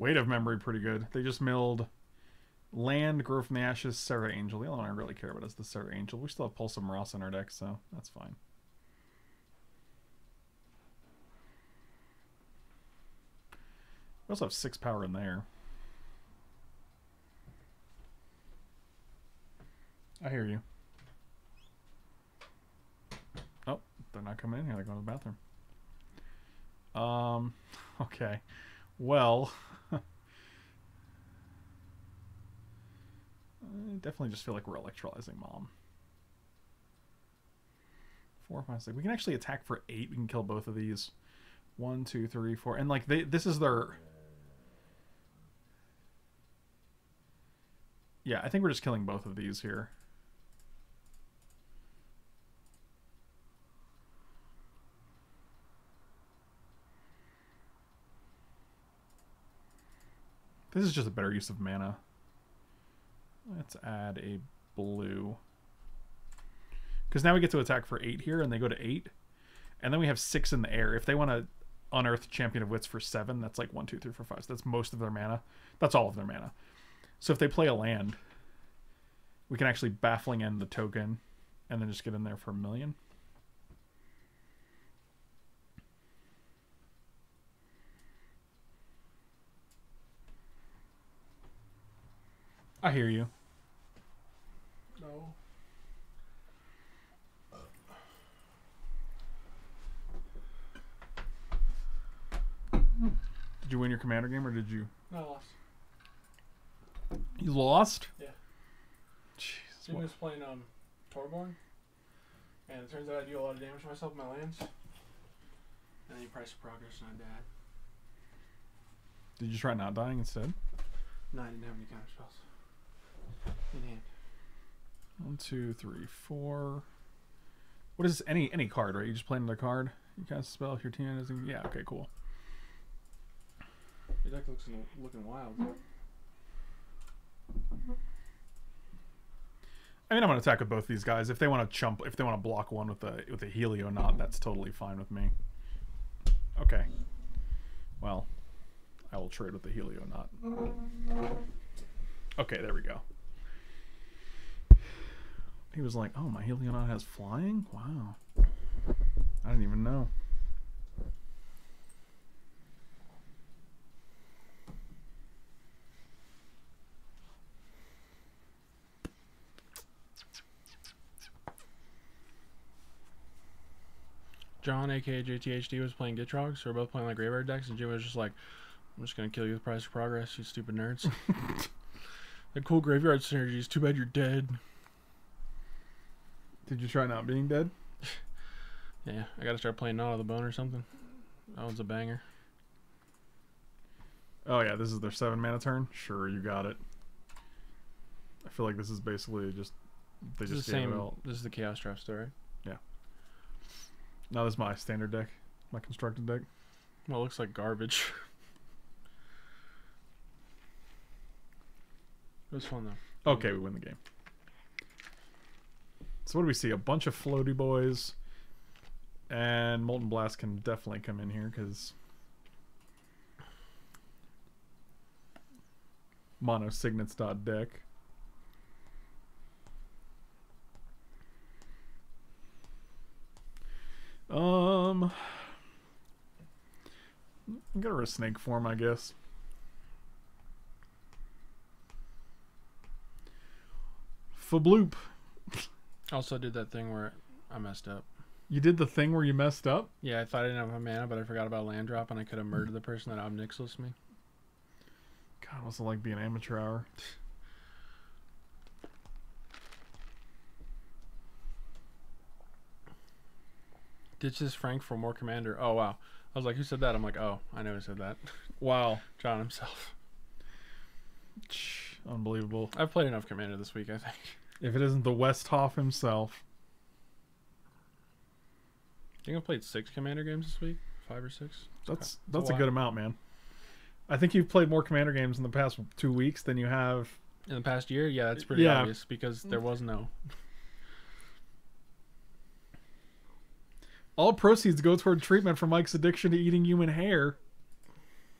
Weight of memory pretty good. They just milled Land, Growth from the Ashes, Serra Angel. The only one I really care about is the Serra Angel. We still have Pulse of Murasa in our deck, so that's fine. We also have six power in there. I hear you. Oh, they're not coming in here. They're going to the bathroom. Um, okay. Well, I definitely just feel like we're electrolyzing mom. Four, five, six. We can actually attack for eight. We can kill both of these. One, two, three, four. And like they this is their Yeah, I think we're just killing both of these here. This is just a better use of mana. Let's add a blue. Because now we get to attack for 8 here, and they go to 8. And then we have 6 in the air. If they want to unearth Champion of Wits for 7, that's like one, two, three, four, five. So that's most of their mana. That's all of their mana. So if they play a land, we can actually Baffling End the token, and then just get in there for a million. I hear you. No. Did you win your commander game or did you? No, I lost. You lost? Yeah. Jeez. Jimmy was playing um Torbran, and it turns out I do a lot of damage to myself with my lands. And then you price of progress, and I died. Did you try not dying instead? No, I didn't have any counter spells in hand. One, two, three, four. What is this? any any card, right? You just play another card. You cast a spell if your team doesn't. Yeah. Okay. Cool. Your deck looks looking wild. Mm-hmm. Mm-hmm. I mean, I'm gonna attack with both these guys. If they want to chump, if they want to block one with a with a Helio knot, that's totally fine with me. Okay. Well, I will trade with the Helio knot. Okay, there we go. He was like, "Oh, my Helio knot has flying. Wow, I didn't even know." John, aka JTHD, was playing Gitrog, so we're both playing like graveyard decks, and Jim was just like, I'm just gonna kill you with price of progress, you stupid nerds. the cool graveyard synergies, too bad you're dead. Did you try not being dead? Yeah, I gotta start playing Not of the Bone or something. That one's a banger. Oh yeah, this is their seven mana turn. Sure, you got it. I feel like this is basically just they This just the gave same. This is the Chaos Draft story. No, this is my standard deck, my constructed deck. Well, it looks like garbage. it was fun though. Okay, we win the game. So what do we see? A bunch of floaty boys, and Molten Blast can definitely come in here because mono signets dot deck. Um, get her a snake form, I guess. Fabloop. Also did that thing where I messed up. You did the thing where you messed up. Yeah, I thought I didn't have a mana, but I forgot about land drop, and I could have murdered the person that obnixilus me. God, what's it like being amateur hour? Ditches Frank for more commander. Oh wow. I was like, who said that? I'm like, oh, I know who said that. Wow, John himself. unbelievable. I've played enough commander this week, I think. If it isn't the Westhoff himself, I think I've played six commander games this week. Five or six. that's a that's a lot. good amount, man. I think you've played more commander games in the past two weeks than you have. In the past year, yeah, that's pretty Yeah. obvious because there was no. All proceeds go toward treatment for Mike's addiction to eating human hair.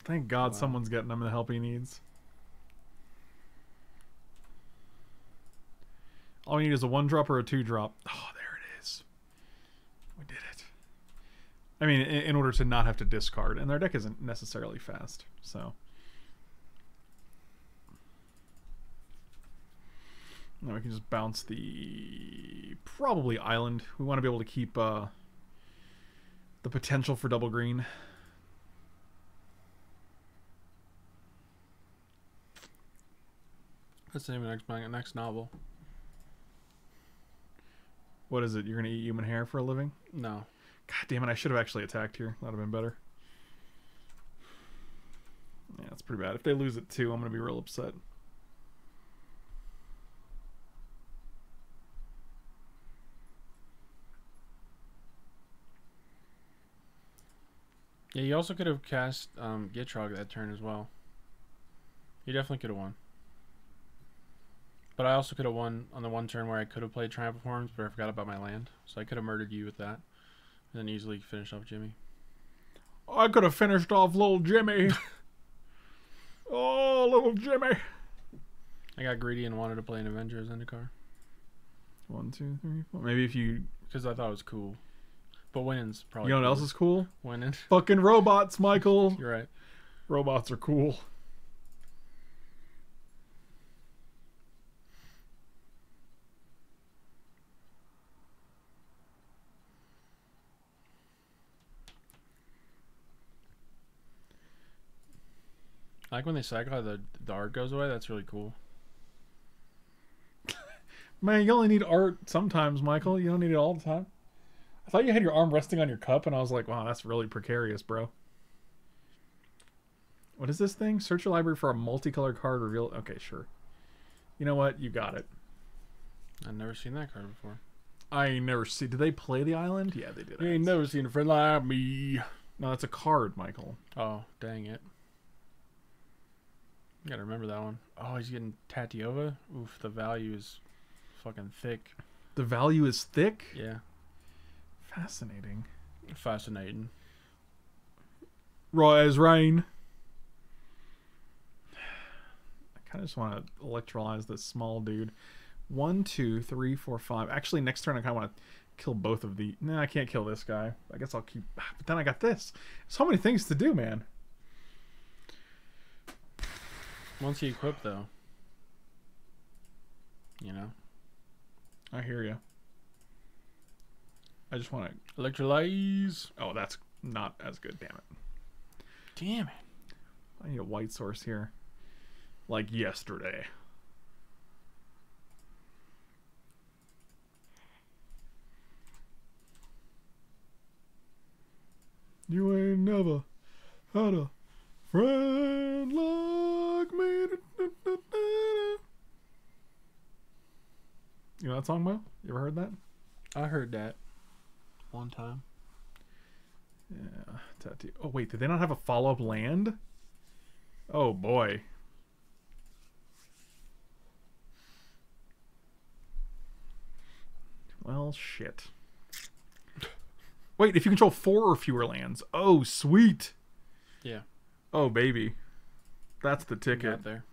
Thank God Wow. someone's getting him the help he needs. All we need is a one drop or a two drop. Oh, there it is. We did it. I mean, in, in order to not have to discard, and their deck isn't necessarily fast, so. Now we can just bounce the probably island. We want to be able to keep uh, the potential for double green. That's the name of the next next novel. What is it? You're gonna eat human hair for a living? No, God damn it! I should have actually attacked here. That'd have been better. Yeah, that's pretty bad. If they lose it too, I'm gonna be real upset. Yeah, you also could have cast um, Gitrog that turn as well. You definitely could have won. But I also could have won on the one turn where I could have played Triumph of Horns, but I forgot about my land, so I could have murdered you with that, and then easily finished off Jimmy. I could have finished off little Jimmy. oh, little Jimmy. I got greedy and wanted to play an Avenger of Zendikar One, two, three, four. Maybe if you, because I thought it was cool. But winning's probably you know what else is cool? winning. Fucking robots, Michael. You're right. Robots are cool. I like when they cycle how the the art goes away. That's really cool. Man, you only need art sometimes, Michael. You don't need it all the time. I thought you had your arm resting on your cup, and I was like, wow, that's really precarious, bro. What is this thing? Search your library for a multicolored card reveal. Okay, sure. You know what? You got it. I've never seen that card before. I ain't never see. Did they play the island? Yeah, they did. You ain't never seen a friend like me. No, that's a card, Michael. Oh, dang it. You gotta remember that one. Oh, he's getting Tatyova? Oof, the value is fucking thick. The value is thick. Yeah. Fascinating. Fascinating. Raw as rain. I kind of just want to electrolyze this small dude. One, two, three, four, five. Actually, next turn I kind of want to kill both of the. No, I can't kill this guy. I guess I'll keep. Ah, but then I got this. So many things to do, man. Once you equip, though, you know, I hear you. I just want to. electrolyze. Oh, that's not as good. Damn it. Damn it. I need a white source here. Like yesterday. You ain't never had a friend like me. You know that song, Mo? You ever heard that? I heard that one time. Yeah, tattoo. Oh wait, did they not have a follow up land? Oh boy. Well, shit. Wait, if you control four or fewer lands. Oh, sweet. Yeah. Oh, baby. That's the ticket. there.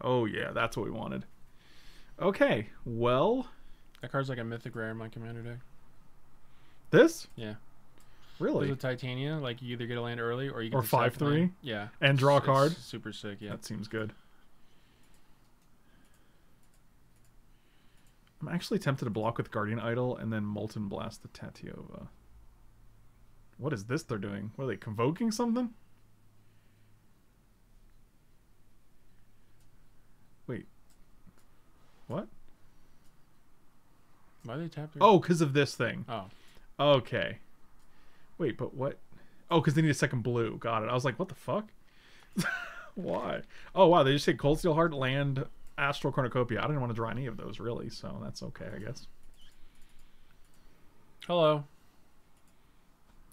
Oh, yeah, that's what we wanted. Okay, well, That card's like a mythic rare in my commander deck. This? Yeah. Really? With Titania, like you either get a land early or you get Or 5-3? land. Yeah. And draw a card? it's super sick, yeah. That seems good. I'm actually tempted to block with Guardian Idol and then Molten Blast the Tatyova. What is this they're doing? What are they convoking something? Wait. What? Why they tap their Oh, because of this thing. Oh. Okay. Wait, but what? Oh, because they need a second blue. Got it. I was like, what the fuck? Why? Oh, wow. They just say Coldsteel Heart, Land, Astral Cornucopia. I didn't want to draw any of those, really, so that's okay, I guess. Hello.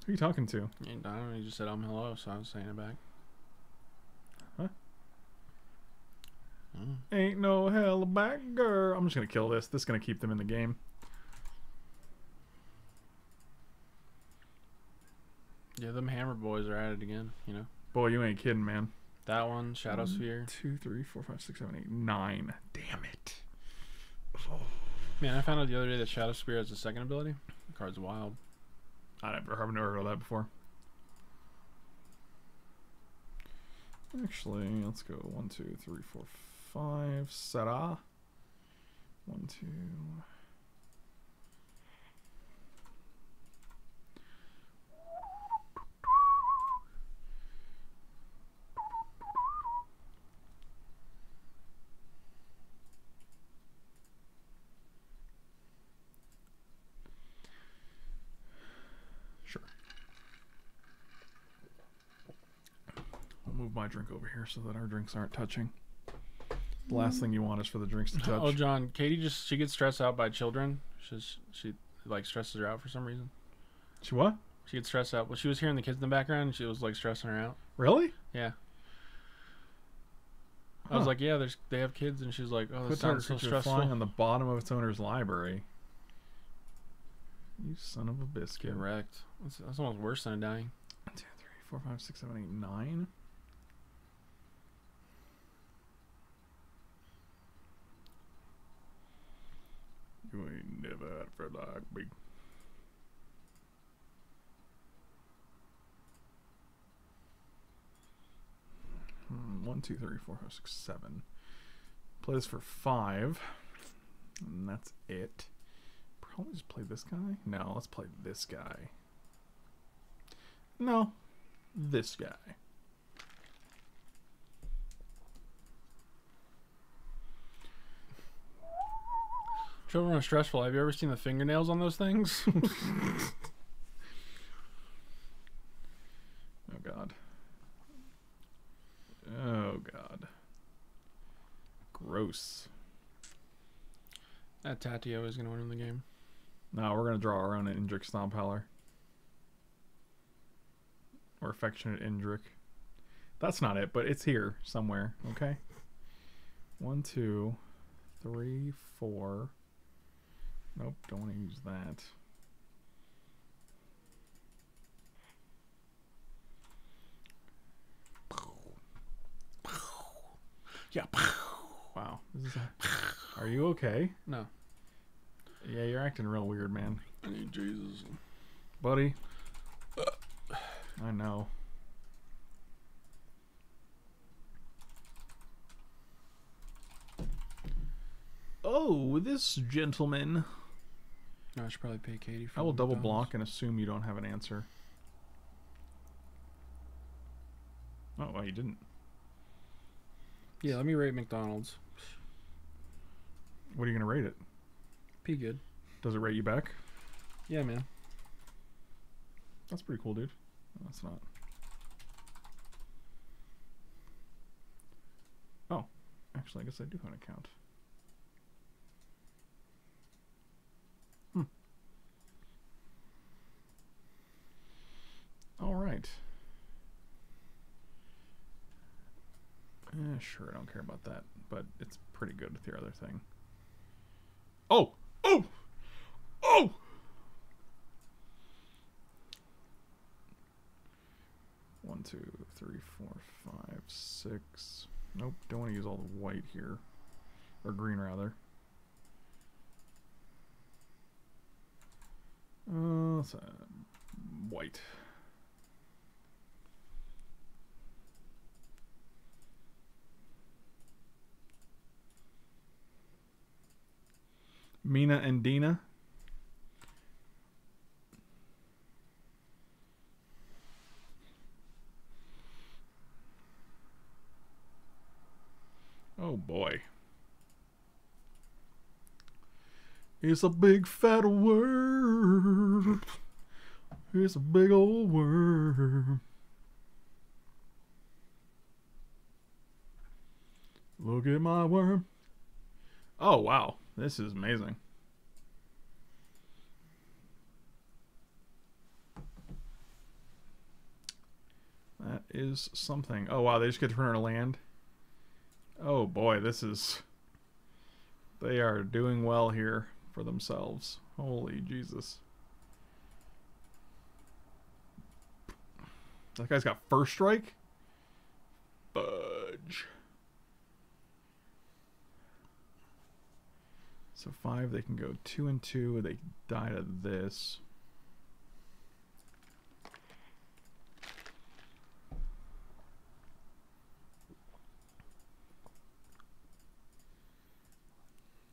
Who are you talking to? I don't know, you just said I'm hello, so I was saying it back. Huh? Oh. Ain't no hell back girl. I'm just going to kill this. This is going to keep them in the game. Yeah, them hammer boys are at it again, you know. Boy, you ain't kidding, man. That one, Shadowspear. Two, three, four, five, six, seven, eight, nine. Damn it. Oh. Man, I found out the other day that Shadowspear has a second ability. The card's wild. I never, I've never heard of that before. Actually, let's go one, two, three, four, five. Sarah. One, two. My drink over here so that our drinks aren't touching. The last thing you want is for the drinks to oh, touch. Oh, John, Katie just she gets stressed out by children. She's she like stresses her out for some reason. She what? She gets stressed out. Well, she was hearing the kids in the background. and She was like stressing her out. Really? Yeah. I was like, yeah, there's they have kids, and she's like, oh, that sounds so stressful. flying on the bottom of its owner's library. You son of a biscuit. Wrecked. That's, that's almost worse than dying. One, two, three, four, five, six, seven, eight, nine. You ain't never had a like me. Hmm, One, two, three, four, five, six, seven. Play this for five. And that's it. Probably just play this guy. No, let's play this guy. No, this guy. Children are stressful. Have you ever seen the fingernails on those things? Oh god. Oh god. Gross. that Tatio is gonna win the game. No, we're gonna draw our own Indrik Stomphowler. Or Affectionate Indrik. That's not it, but it's here somewhere, okay? One, two, three, four. Nope, don't want to use that. Yeah. Wow. This is a, are you okay? No. Yeah, you're acting real weird, man. I need Jesus. Buddy. I know. Oh, this gentleman. No, I should probably pay Katie for I will double block and assume you don't have an answer. Oh, well, you didn't. Yeah, let me rate McDonald's. What are you going to rate it? Be good. Does it rate you back? Yeah, man. That's pretty cool, dude. No, that's not. Oh, actually, I guess I do have an account. All right. Eh, sure, I don't care about that, but it's pretty good with your other thing. Oh! Oh! Oh! One, two, three, four, five, six. Nope, don't want to use all the white here. Or green, rather. uh, white. Mina and Dina. Oh boy. It's a big fat worm. It's a big old worm. Look at my worm. Oh wow, this is amazing. That is something. Oh wow, they just get to turn our land. Oh boy, this is. They are doing well here for themselves. Holy Jesus. That guy's got first strike? Fudge. So five, they can go two and two. They die to this.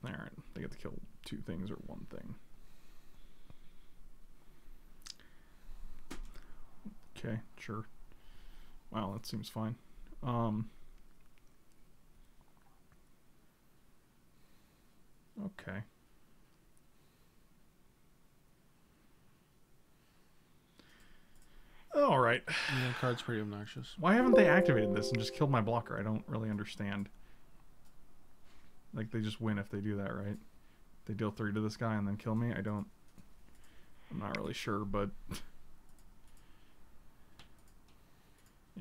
Alright, they get to kill two things or one thing. Okay, sure. Wow, that seems fine. Um Okay. All right. Yeah, that card's pretty obnoxious. Why haven't they activated this and just killed my blocker? I don't really understand. Like they just win if they do that, right? They deal three to this guy and then kill me. I don't. I'm not really sure, but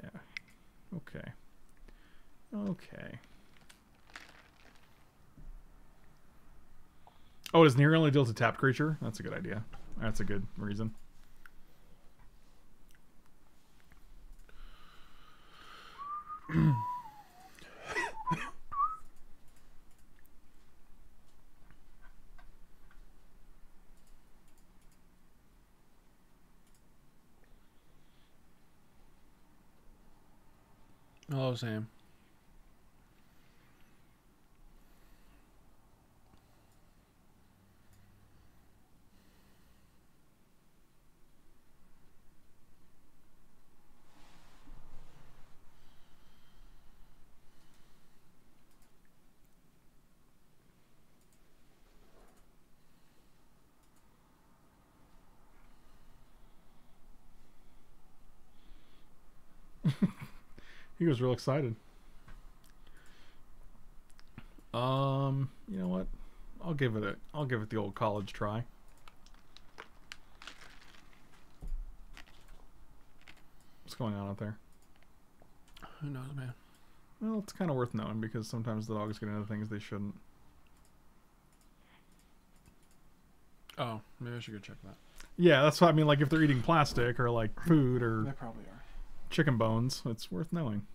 yeah. Okay. Okay. Oh, does near only deal to tap creature? That's a good idea. That's a good reason. Hello, Sam. He was real excited. Um, you know what? I'll give it a I'll give it the old college try. What's going on out there? Who knows, man? Well, it's kind of worth knowing because sometimes the dogs get into things they shouldn't. Oh, maybe I should go check that. Yeah, that's what I mean. Like if they're eating plastic or like food or They probably are. Chicken bones, it's worth knowing.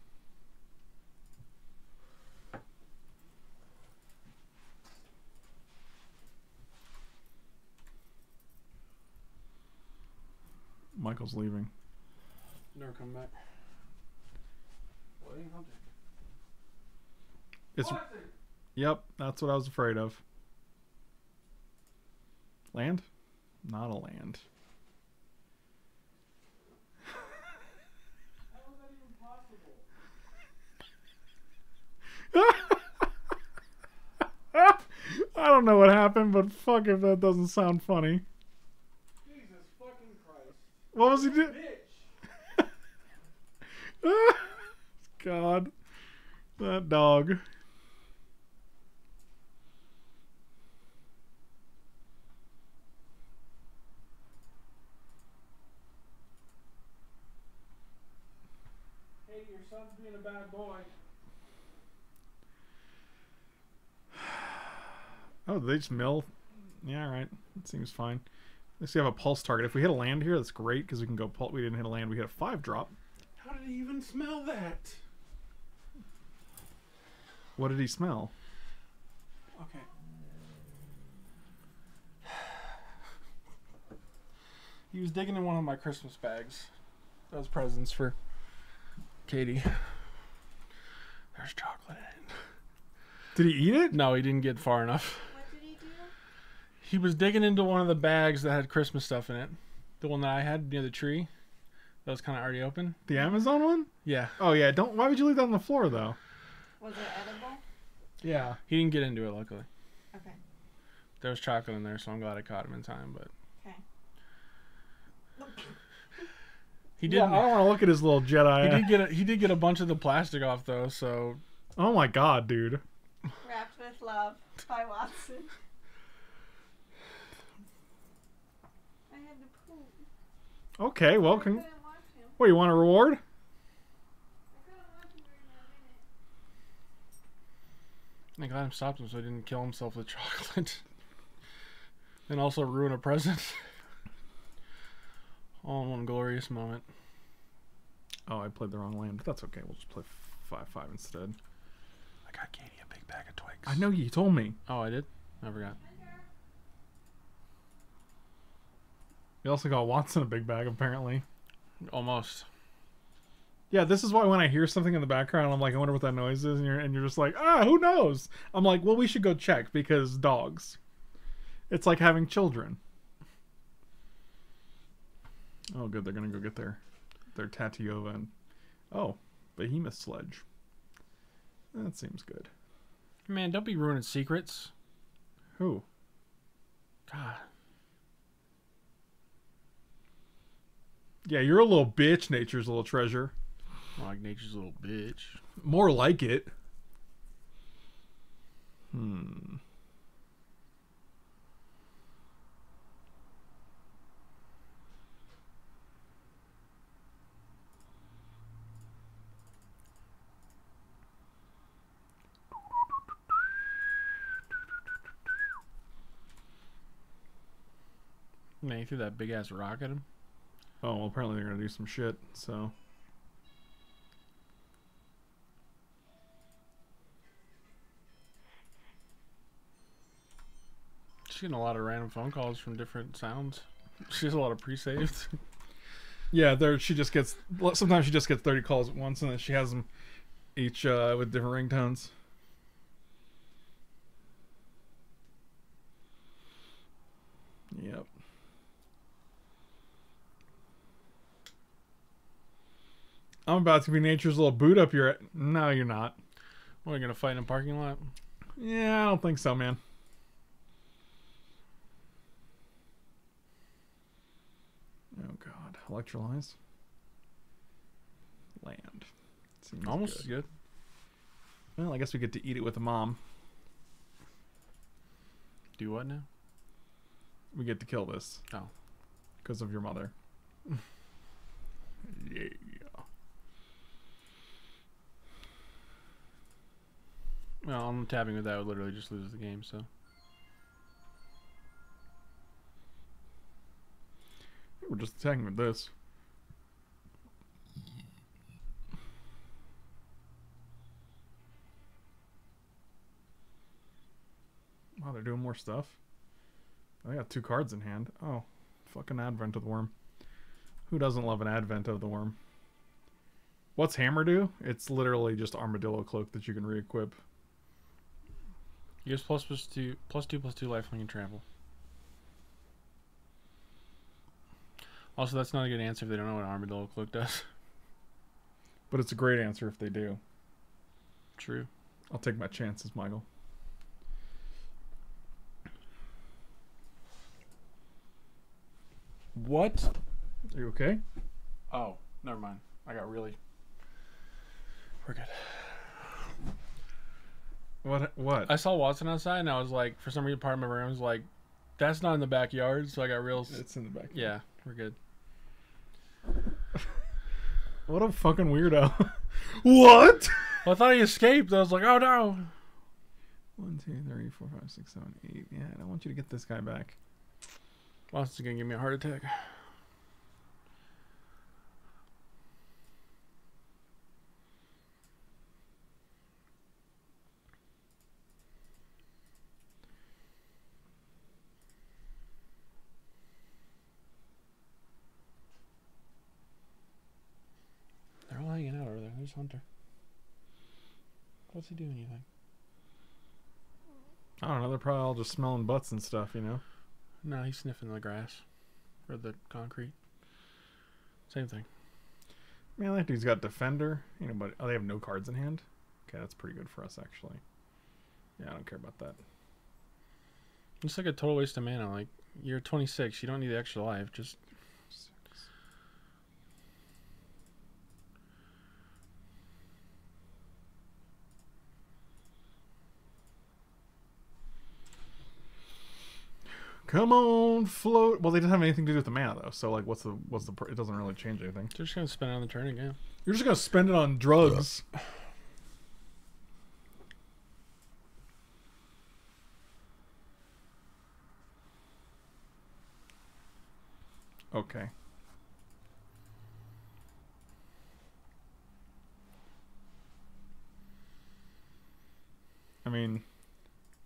Michael's leaving. Never come back. It's Yep, that's what I was afraid of. Land? Not a land. I don't know what happened, but fuck if that doesn't sound funny. Jesus fucking Christ. What was he doing? God. That dog. Hey, your son's being a bad boy. Oh, they just mill. Yeah, all right. That seems fine. Let's see, have a pulse target. If we hit a land here, that's great because we can go. Pul- we didn't hit a land. We hit a five drop. How did he even smell that? What did he smell? Okay. He was digging in one of my Christmas bags. That was presents for Katie. There's chocolate in it. Did he eat it? No, he didn't get far enough. What did he do? He was digging into one of the bags that had Christmas stuff in it. The one that I had near the tree. That was kind of already open. The Amazon one? Yeah. Oh yeah. Don't. Why would you leave that on the floor though? Was it edible? Yeah. He didn't get into it, luckily. Okay. There was chocolate in there, so I'm glad I caught him in time, but Okay. he didn't. Yeah, I don't want to look at his little Jedi. he did get a, he did get a bunch of the plastic off though, so Oh my god, dude. Wrapped with love by Watson. I had to poop. Okay. Well, I con- couldn't watch him. what you want a reward? I couldn't watch him during that minute. I got him stopped him so he didn't kill himself with chocolate. and also ruin a present. All in one glorious moment. Oh, I played the wrong land. That's okay. We'll just play five five instead. I got Katie a big bag of Twix. I know you told me. Oh, I did? I forgot. You also got Watson a big bag apparently. Almost. Yeah, this is why when I hear something in the background, I'm like, I wonder what that noise is, and you're and you're just like, ah, who knows? I'm like, well, we should go check because dogs. It's like having children. Oh, good, they're gonna go get their their Tatyova and oh, Behemoth sledge. That seems good. Man, don't be ruining secrets. Who? God. Yeah, you're a little bitch, nature's little treasure. Like nature's a little bitch. More like it. Hmm. Man, he threw that big ass rock at him. Oh, well, apparently they're gonna do some shit. So. She's getting a lot of random phone calls from different sounds. She has a lot of pre-saved. Yeah, there she just gets. Sometimes she just gets thirty calls at once, and then she has them each uh, with different ringtones. Yep. I'm about to be nature's little boot up your. No, you're not. What, are you gonna fight in a parking lot? Yeah, I don't think so, man. Oh God, electrolyze. Land. Seems Almost good. good. Well, I guess we get to eat it with a mom. Do what now? We get to kill this. Oh. Because of your mother. yeah. Well, I'm tapping with that would literally just lose the game, so. We're just attacking with this. Wow, they're doing more stuff. I got two cards in hand. Oh, fucking Advent of the Worm. Who doesn't love an Advent of the Worm? What's Hammer do? It's literally just Armadillo Cloak that you can re-equip. He gives plus plus two plus two plus two lifelink and trample. Also, that's not a good answer if they don't know what armadillo cloak does. But it's a great answer if they do. True. I'll take my chances, Michael. What? Are you okay? Oh, never mind. I got really. We're good. What? What? I saw Watson outside, and I was like, for some reason, part of my brain was like, "That's not in the backyard." So I got real. it's in the back. Yeah, we're good. What a fucking weirdo. what? Well, I thought he escaped. I was like, "Oh no!" One, two, three, four, five, six, seven, eight. Yeah, I don't want you to get this guy back. Watson's gonna give me a heart attack. Hunter? What's he doing, you think? I don't know. They're probably all just smelling butts and stuff, you know. No, he's sniffing the grass. Or the concrete. Same thing. Man, that dude's got defender. You know, but oh, they have no cards in hand. Okay, that's pretty good for us actually. Yeah, I don't care about that. It's like a total waste of mana. Like, you're 26. You don't need the extra life. Just Come on, float. Well, they didn't have anything to do with the mana though. So like, what's the what's the? It doesn't really change anything. They're just gonna spend it on the turn again. You're just gonna spend it on drugs. Okay. I mean,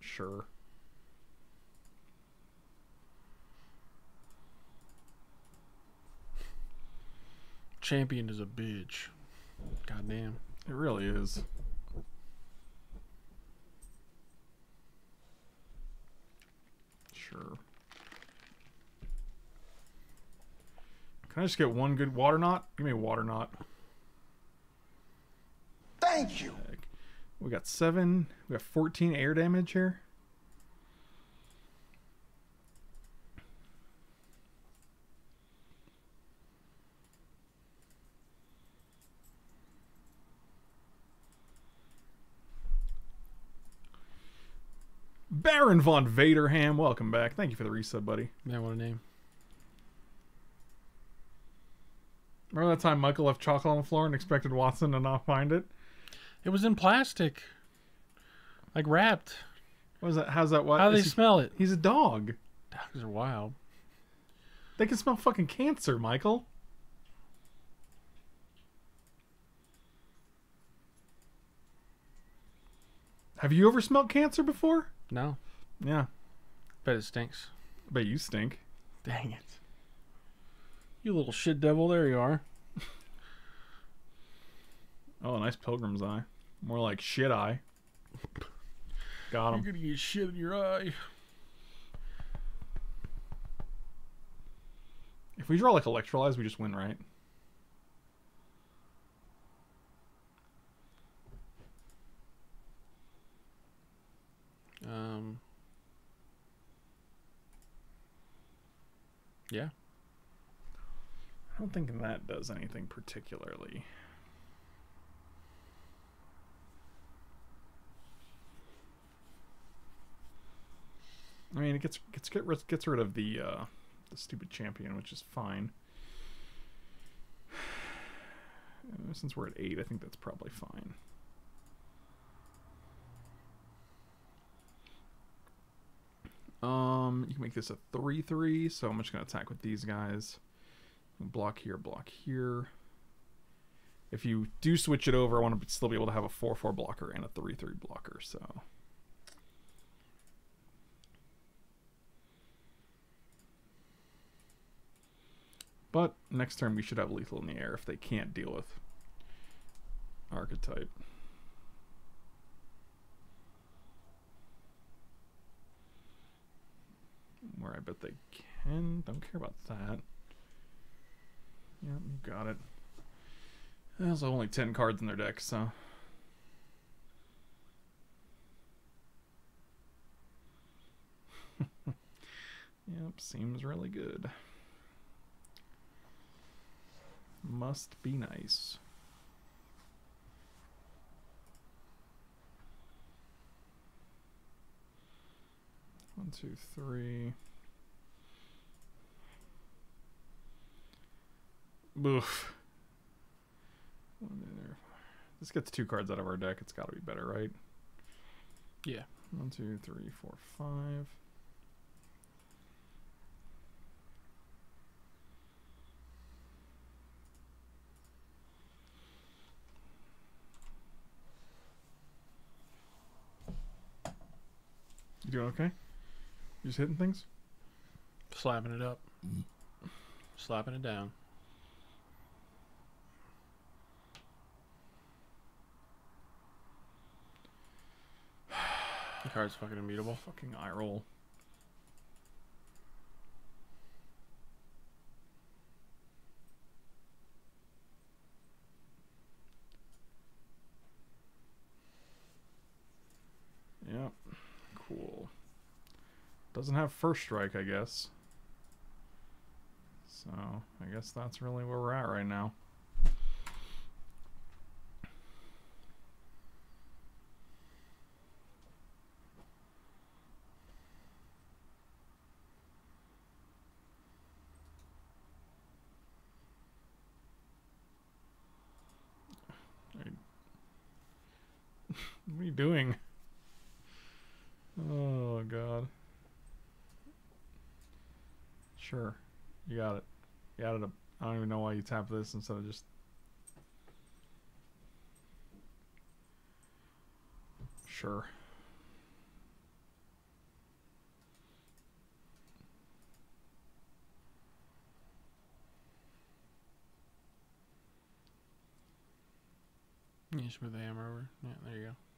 sure. Champion is a bitch. Goddamn. It really is. Sure. Can I just get one good water knot? Give me a water knot. Thank you. We got seven. We got 14 air damage here. Baron von Vaderham, welcome back. Thank you for the reset, buddy. Man, what a name. Remember that time Michael left chocolate on the floor and expected Watson to not find it? It was in plastic. Like wrapped. What is that? How's that? What? How do they he- smell it? He's a dog. Dogs are wild. They can smell fucking cancer, Michael. Have you ever smelled cancer before? No. Yeah. Bet it stinks. Bet you stink. Dang it. You little shit devil, there you are. Oh, nice pilgrim's eye. More like shit eye. Got him. You're gonna get shit in your eye. If we draw like electrolyze, we just win, right? Um. Yeah. I don't think that does anything particularly. I mean, it gets gets get rid, gets rid of the uh, the stupid champion, which is fine. Since we're at eight, I think that's probably fine. Um, you can make this a three-three, so I'm just gonna attack with these guys. Block here, block here. If you do switch it over, I want to still be able to have a 4-4 blocker and a 3-3 blocker, so... But next turn we should have lethal in the air if they can't deal with archetype. Where I bet they can. Don't care about that. Yep, you got it. There's only 10 cards in their deck, so. yep, seems really good. Must be nice. One, two, three. Oof. One in there. This gets two cards out of our deck. It's got to be better, right? Yeah. One, two, three, four, five. You doing okay? You just hitting things? Slapping it up. Mm. Slapping it down. Card's fucking immutable. Fucking eye roll. Yep. Cool. Doesn't have first strike, I guess. So, I guess that's really where we're at right now. What are you doing? Oh god. Sure. You got it. You added a I don't even know why you tap this instead of just Sure. You just move the hammer over. Yeah, there you go.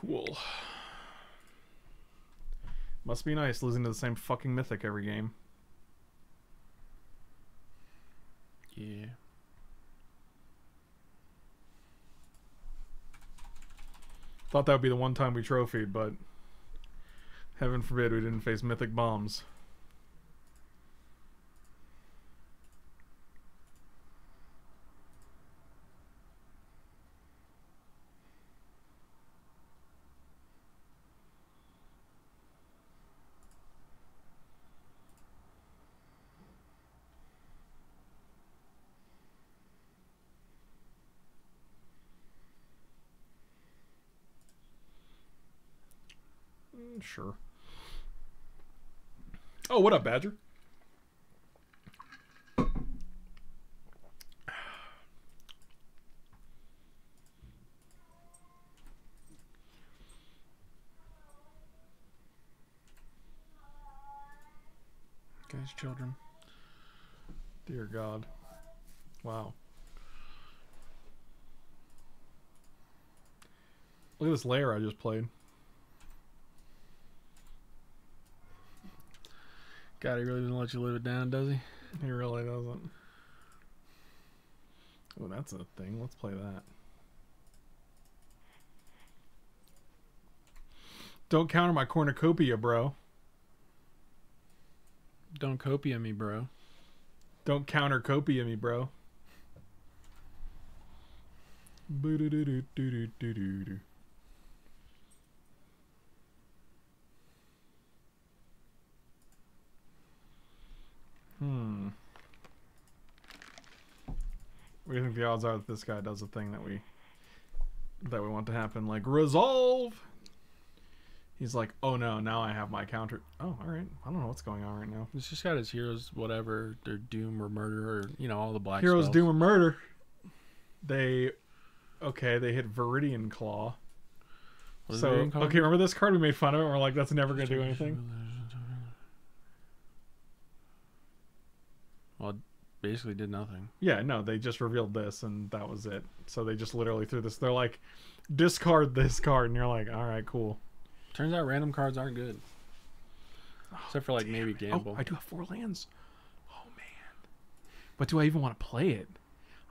Cool. Must be nice losing to the same fucking mythic every game. Yeah. Thought that would be the one time we trophied, but heaven forbid we didn't face mythic bombs. Sure. Oh, what up, Badger? Guys, children. Dear God. Wow. Look at this layer I just played. God, he really doesn't let you live it down, does he? He really doesn't. Oh, that's a thing. Let's play that. Don't counter my cornucopia, bro. Don't copia me, bro. Don't counter copia me, bro. Boo-doo-doo-doo-doo-doo-doo-doo. Hmm. What do you think the odds are that this guy does the thing that we that we want to happen? Like resolve. He's like, oh no, now I have my counter. Oh, all right. I don't know what's going on right now. He's just got his heroes, whatever, their doom or murder or, you know, all the black Heroes spells. Doom or Murder. They okay, they hit Viridian Claw. What so okay, remember this card? We made fun of and We're like, that's never gonna do anything. Well, basically did nothing. Yeah, no, they just revealed this, and that was it. So they just literally threw this. They're like, discard this card, and you're like, all right, cool. Turns out random cards aren't good. Oh, Except for like maybe gamble. Oh, I do have four lands. Oh man, but do I even want to play it?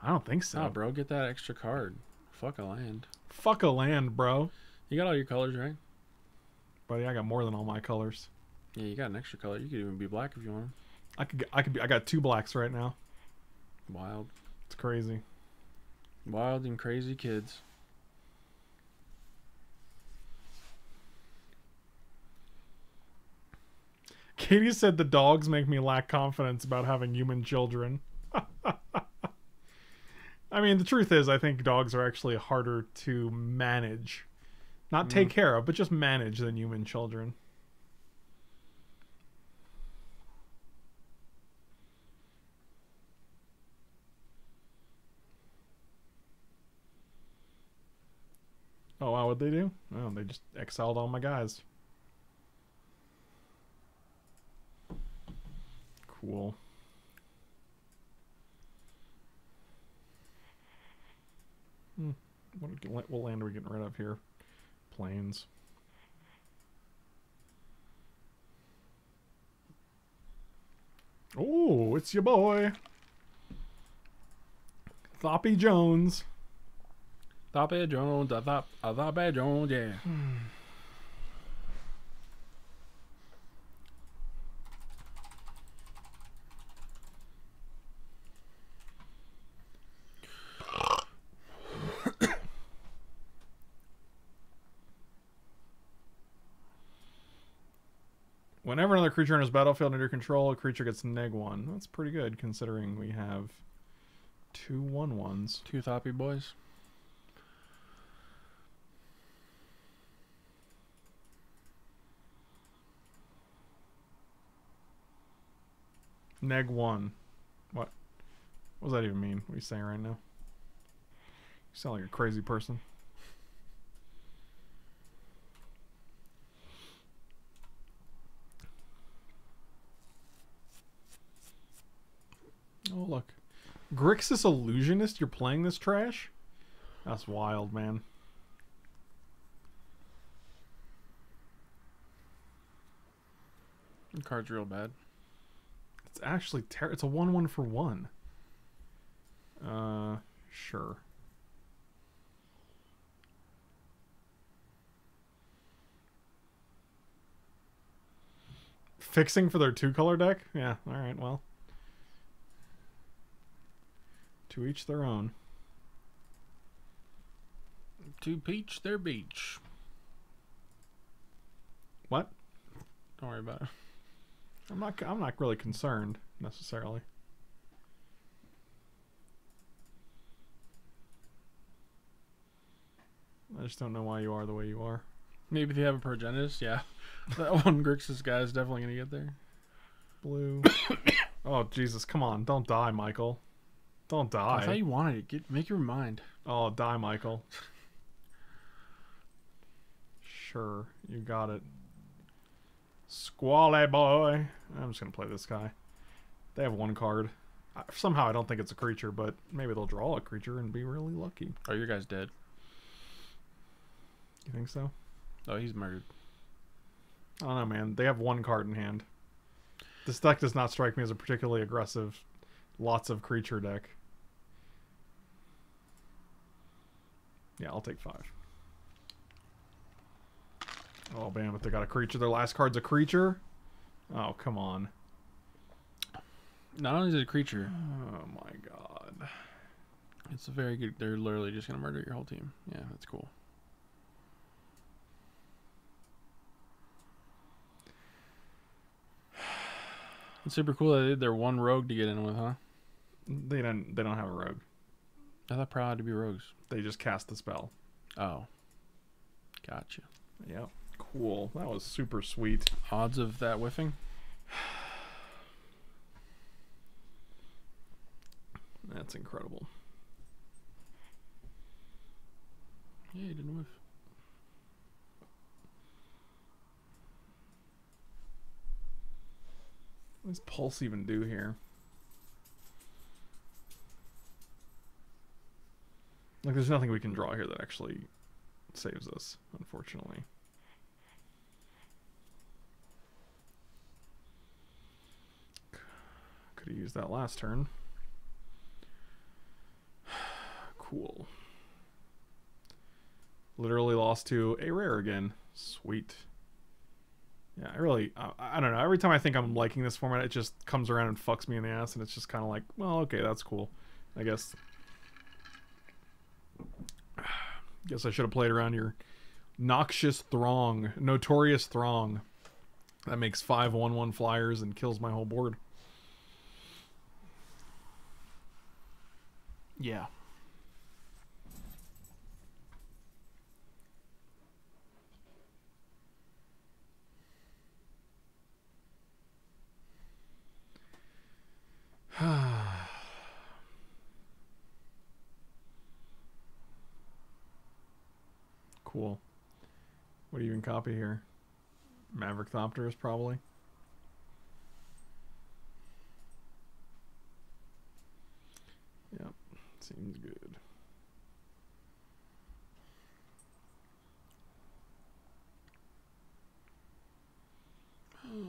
I don't think so. Nah, bro, get that extra card. Fuck a land. Fuck a land, bro. You got all your colors, right? Buddy, I got more than all my colors. Yeah, you got an extra color. You could even be black if you want. I could, I could be. I got two blacks right now. Wild. It's crazy. Wild and crazy kids. Katie said the dogs make me lack confidence about having human children. I mean, the truth is, I think dogs are actually harder to manage. Not take mm. care of, but just manage than human children. Wow, what'd they do? Oh, they just exiled all my guys. Cool. Hmm. What, what land are we getting rid of here? Plains. Oh, it's your boy. Thoppy Jones. Thoppe Jones, I thought, I thought bad Jones, yeah. Hmm. Whenever another creature enters battlefield under your control, a creature gets neg one. That's pretty good considering we have two one ones. Two Thoppe boys. Neg one. What? What does that even mean? What are you saying right now? You sound like a crazy person. Oh look. Grixis Illusionist, you're playing this trash? That's wild, man. The card's real bad. It's actually ter- it's a one one for one. Uh sure. Fixing for their two color deck? Yeah, alright, well. To each their own. To peach their beach. What? Don't worry about it. I'm not I'm not really concerned necessarily. I just don't know why you are the way you are. Maybe they have a progenitus, yeah. That one Grixis guy is definitely gonna get there. Blue. oh Jesus! Come on! Don't die, Michael. Don't I die. thought you wanted it. Get make your mind. Oh, die, Michael. Sure, you got it. Squally boy. I'm just gonna play this guy. They have one card. I- Somehow I don't think it's a creature, but maybe they'll draw a creature and be really lucky. Oh, your guy's dead. You think so? Oh, he's murdered. I don't know, man. They have one card in hand. This deck does not strike me as a particularly aggressive, lots of creature deck. Yeah, I'll take five. Oh, bam, if they got a creature, their last card's a creature? Oh, come on. Not only is it a creature, Oh, my God. it's a very good. They're literally just gonna murder your whole team. Yeah, that's cool. It's super cool that they did their one rogue to get in with, huh? They don't, they don't have a rogue. I thought proud to be rogues. They just cast the spell. Oh, gotcha. Yep. Cool. That was super sweet. Odds of that whiffing? That's incredible. Yeah, he didn't whiff. What does Pulse even do here? Like, there's nothing we can draw here that actually saves us, unfortunately. Could used that last turn. cool. Literally lost to a rare again. Sweet. Yeah, I really, I, I don't know. Every time I think I'm liking this format, it just comes around and fucks me in the ass, and it's just kind of like, well, okay, that's cool. I guess. Guess I should have played around your noxious throng, notorious throng. That makes five one-one flyers and kills my whole board. Yeah. Cool. What do you even copy here? Maverick Thopters, probably. Seems good. Hmm.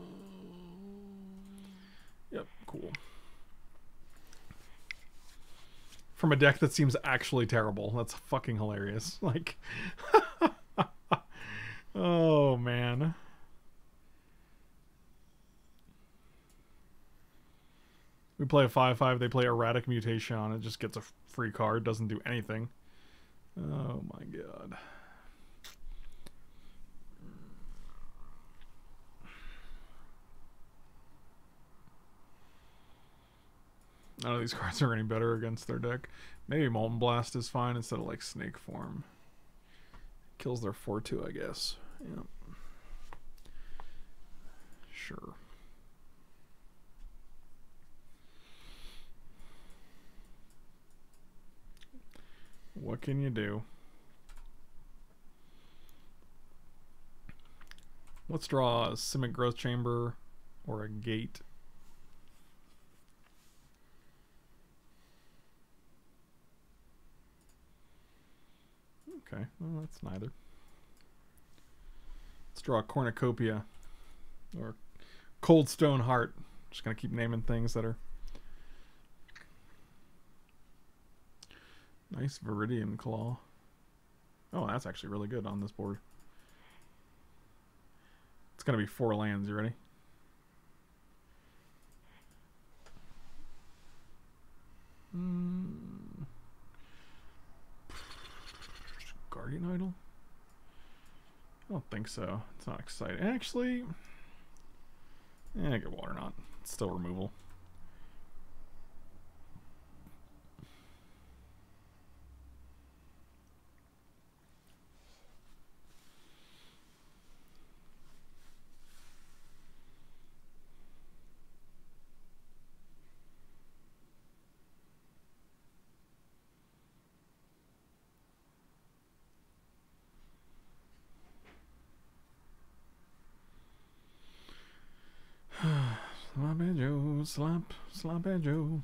Yep, cool. From a deck that seems actually terrible. That's fucking hilarious. Like, oh man. We play a 5 5, they play Erratic Mutation on it, just gets a free card, doesn't do anything. Oh my god. None of these cards are any better against their deck. Maybe Molten Blast is fine instead of like Snake Form. Kills their 4 2, I guess. Yep. Sure. What can you do? Let's draw a Simic Growth Chamber or a Gate. Okay, well, that's neither. Let's draw a Cornucopia or Coldsteel Heart. Just gonna keep naming things that are nice. Viridian Claw. Oh, that's actually really good on this board. It's gonna be four lands. You ready? Hmm. Guardian Idol? I don't think so. It's not exciting. Actually, yeah, get Waterknot. It's still removal. Sloppy Joe, slop, sloppy Joe.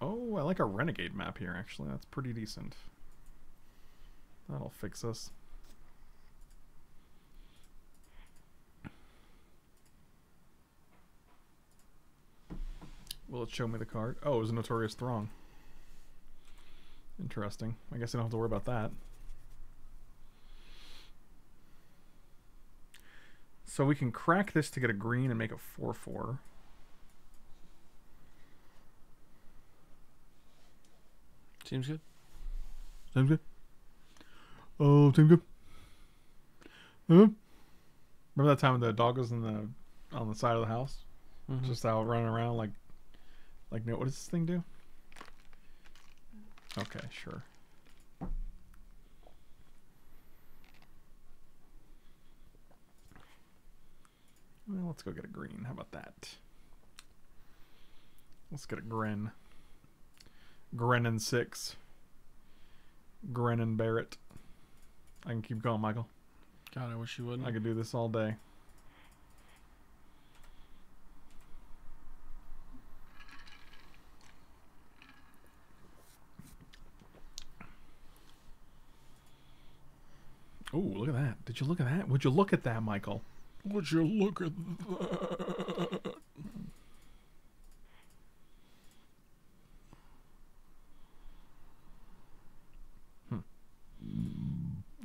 Oh, I like a renegade map here, actually. That's pretty decent. That'll fix us. Will it show me the card? Oh, it was a Notorious Throng. Interesting. I guess I don't have to worry about that. So we can crack this to get a green and make a 4-4. Seems good. Sounds good. Oh, seems good. Huh? Remember that time when the dog was in the on the side of the house, Mhm. just out running around like, like no, what does this thing do? Okay, sure. Well, let's go get a green. How about that? Let's get a Gren. Grennan six. Grennan Barrett. I can keep going, Michael. God, I wish you wouldn't. I could do this all day. Oh, look at that. Did you look at that? Would you look at that, Michael? Would you look at that?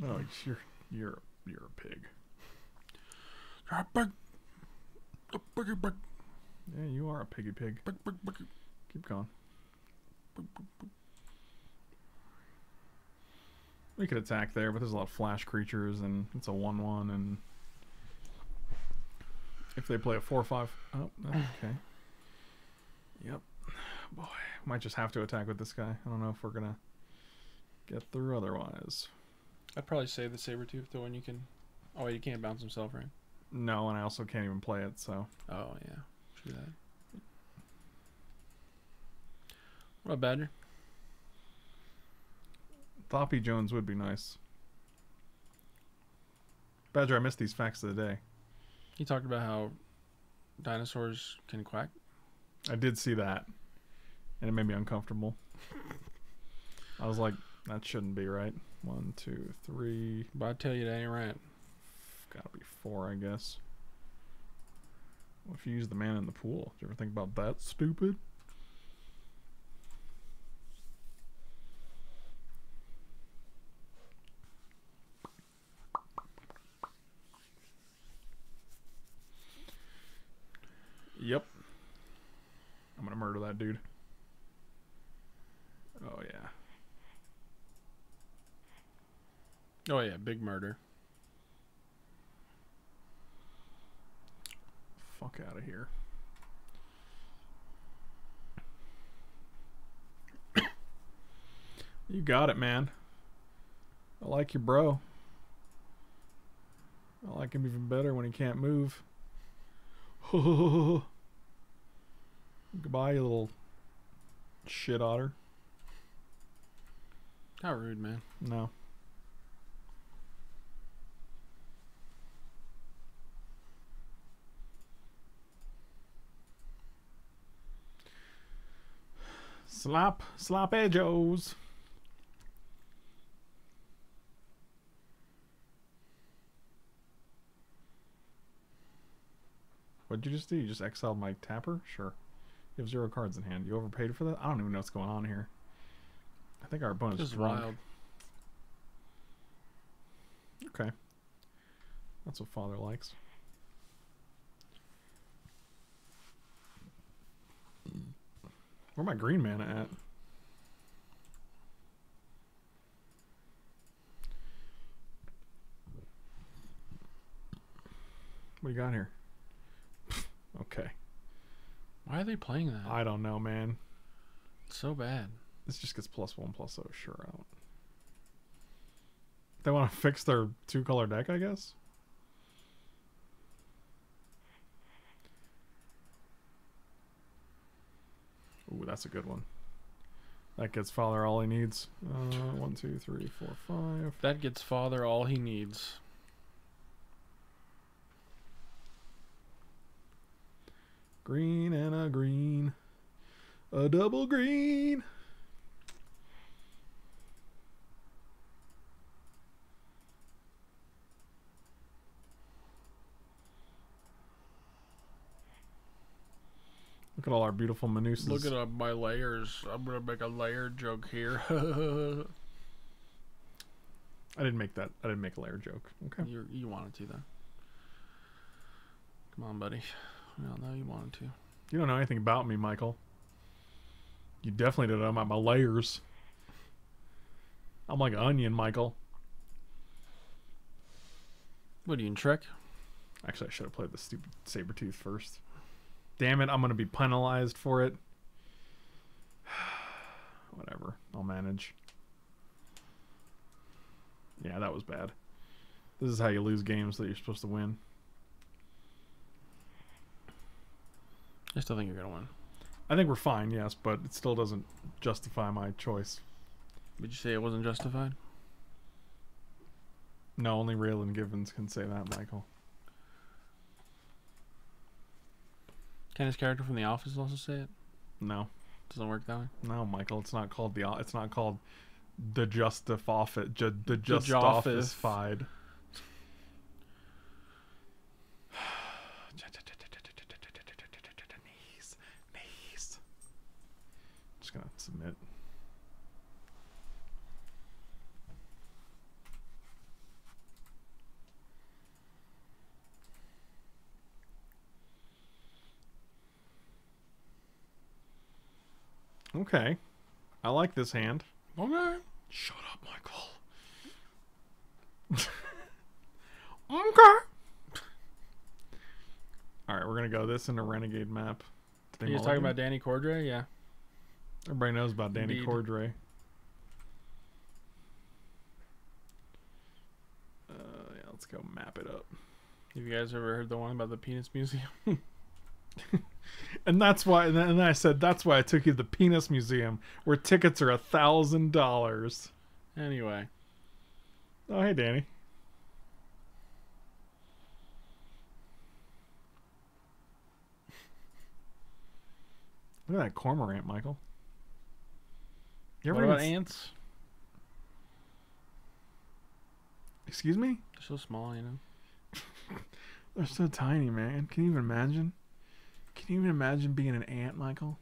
Oh, you're you're you're a pig. Ah, big, a biggie, big, Yeah, you are a piggy pig. big, big, big. Keep going. We could attack there, but there's a lot of flash creatures, and it's a 1 1. And if they play a 4 5. Oh, okay. Yep. Boy, might just have to attack with this guy. I don't know if we're going to get through otherwise. I'd probably save the saber tooth, the one you can. Oh, wait, you can't bounce himself, right? No, and I also can't even play it, so. Oh yeah, true that. What about Badger? Thoppy Jones would be nice. Badger, I missed these facts of the day. He talked about how dinosaurs can quack. I did see that, and it made me uncomfortable. I was like, that shouldn't be right. One, two, three. But I tell you, that ain't right. Gotta be four, I guess. What if you use the man in the pool? Did you ever think about that, stupid? Yep. I'm gonna murder that dude. Oh yeah. Oh yeah, big murder. Fuck out of here. you got it, man. I like your bro. I like him even better when he can't move. Goodbye, you little shit otter. How rude, man. No. Slap, slap edgos. What'd you just do? You just exiled my tapper? Sure. You have zero cards in hand. You overpaid for that? I don't even know what's going on here. I think our opponent's This is drunk. wild. Okay. That's what father likes. Where my green mana at? What do you got here? okay. Why are they playing that? I don't know, man. It's so bad. This just gets plus one plus oh sure out. They want to fix their two color deck, I guess. Ooh, that's a good one. That gets father all he needs. Uh, one, two, three, four, five. That gets father all he needs. Green and a green. A double green. Look at all our beautiful Manusas. Look at uh, my layers. I'm gonna make a layer joke here. I didn't make that. I didn't make a layer joke. Okay. you you wanted to though. Come on, buddy. All know you wanted to. You don't know anything about me, Michael. You definitely don't know about my layers. I'm like an onion, Michael. What are you in Trek? Actually, I should have played the stupid saber tooth first. Damn it, I'm gonna be penalized for it. Whatever, I'll manage. Yeah, that was bad. This is how you lose games that you're supposed to win. I still think you're gonna win. I think we're fine, yes, but it still doesn't justify my choice. Would you say it wasn't justified? No, only Raylan Givens can say that, Michael. Can his character from The Office also say it? No, Doesn't work that way. no, Michael. It's not called the. It's not called the Justif Office. Ju, the Just. Office Fied. Knees, knees. Just gonna submit. Okay. I like this hand. Okay. Shut up, Michael. okay. All right, we're gonna go this in a renegade map. Did they He was mulligan? talking about Danny Cordray, yeah. Everybody knows about Danny Indeed. Cordray. Uh, yeah, let's go map it up. Have you guys ever heard the one about the penis museum? and that's why. And then I said that's why I took you to the penis museum, where tickets are a thousand dollars. Anyway. Oh hey, Danny. Look at that cormorant, Michael. You What ever about even ants? Excuse me? They're so small, you know. They're so tiny, man. Can you even imagine? Can you even imagine being an ant, Michael?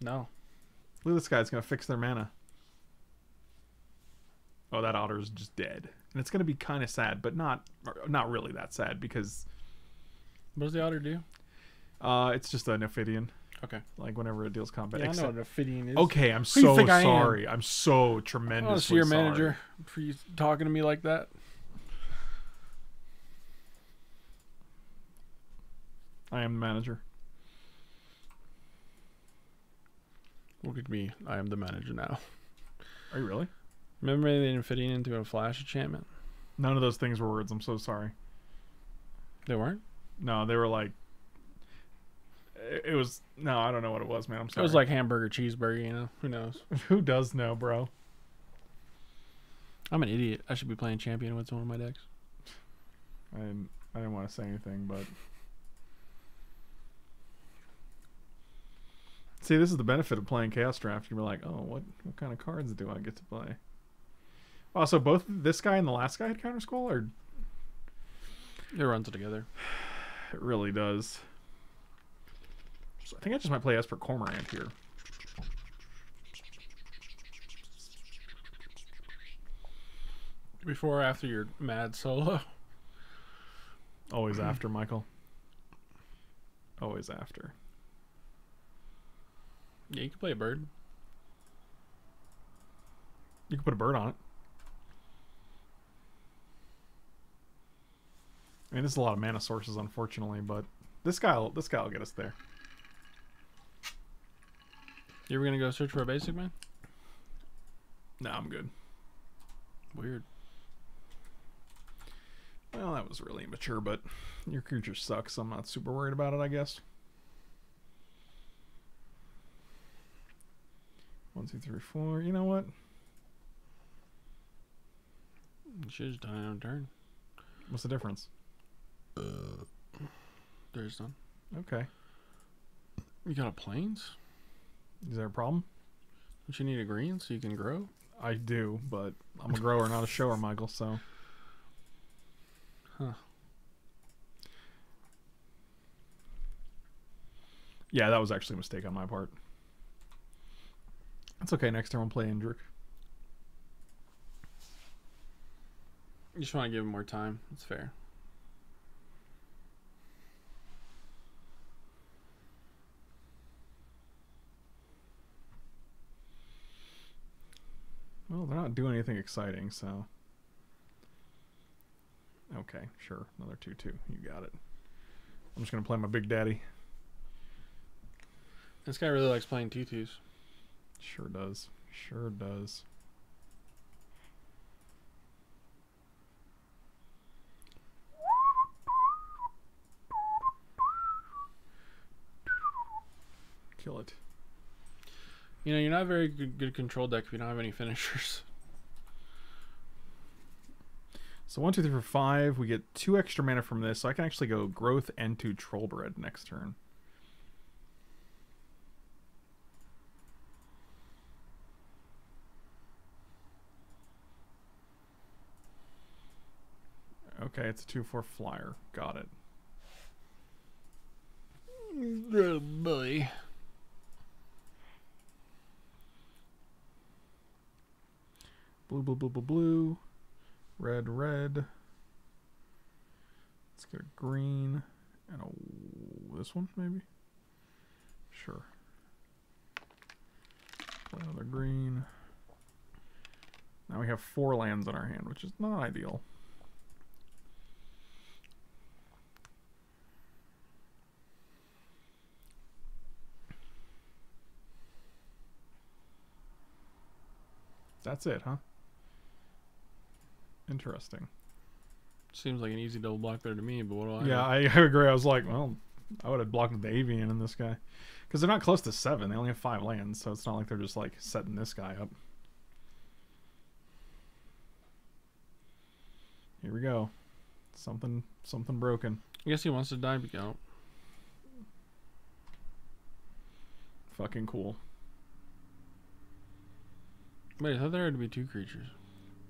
No. Look at this guy. It's gonna fix their mana. Oh, that otter's just dead, and it's gonna be kind of sad, but not not really that sad because What does the otter do? uh, it's just an Ophidian. Okay. Like whenever it deals combat. Yeah, I know except- what a fitting is. okay, I'm Who so think I am? sorry. I'm so I want tremendously to see your sorry. manager for you talking to me like that. I am the manager. Look at me. I am the manager now. Are you really? Remember they didn't fit into a flash enchantment? None of those things were words. I'm so sorry. They weren't? No, they were like. It was no, I don't know what it was, man. I'm sorry. It was like hamburger, cheeseburger, you know? Who knows? who does know, bro? I'm an idiot. I should be playing champion with one of my decks. I didn't. I didn't want to say anything, but see, this is the benefit of playing Chaos Draft. You're like, oh, what what kind of cards do I get to play? Oh, also, both this guy and the last guy had Counter or It runs together. it really does. I think I just might play Esper Cormorant here. Before or after your mad solo? Always after Michael. Always after. Yeah, you can play a bird. You can put a bird on it. I mean, this is a lot of mana sources, unfortunately, but this guy, will, this guy will get us there. You ever gonna go search for a basic man? No, I'm good. Weird. Well, that was really immature, but your creature sucks, so I'm not super worried about it, I guess. One, two, three, four. You know what? You should have done it on turn. What's the difference? Uh, There's none. Okay. You got a plains? Is there a problem? Don't you need a green so you can grow? I do, but I'm a grower, not a shower, Michael, so. Huh. Yeah, that was actually a mistake on my part. That's okay. Next time I'll play Indrik. You just want to give him more time. It's fair. Well, they're not doing anything exciting, so. Okay, sure. Another 2 2. You got it. I'm just going to play my Big Daddy. This guy really likes playing tutus. Sure does. Sure does. Kill it. You know, you're not a very good, good control deck if you don't have any finishers. So one, two, three, four, five. We get two extra mana from this, so I can actually go growth and two trollbred next turn. Okay, it's a two four flyer. Got it. Oh boy. Blue, blue, blue, blue, blue. Red, red. Let's get a green and a this one maybe. Sure. Play another green. Now we have four lands in our hand, which is not ideal. That's it, huh? Interesting. Seems like an easy double block there to me, but what do I Yeah? I, I agree. I was like, well, I would have blocked the avian in this guy because they're not close to seven. They only have five lands, so it's not like they're just like setting this guy up. Here we go. Something, something broken. I guess he wants to die. Oh, fucking cool. Wait, I thought there had to be two creatures.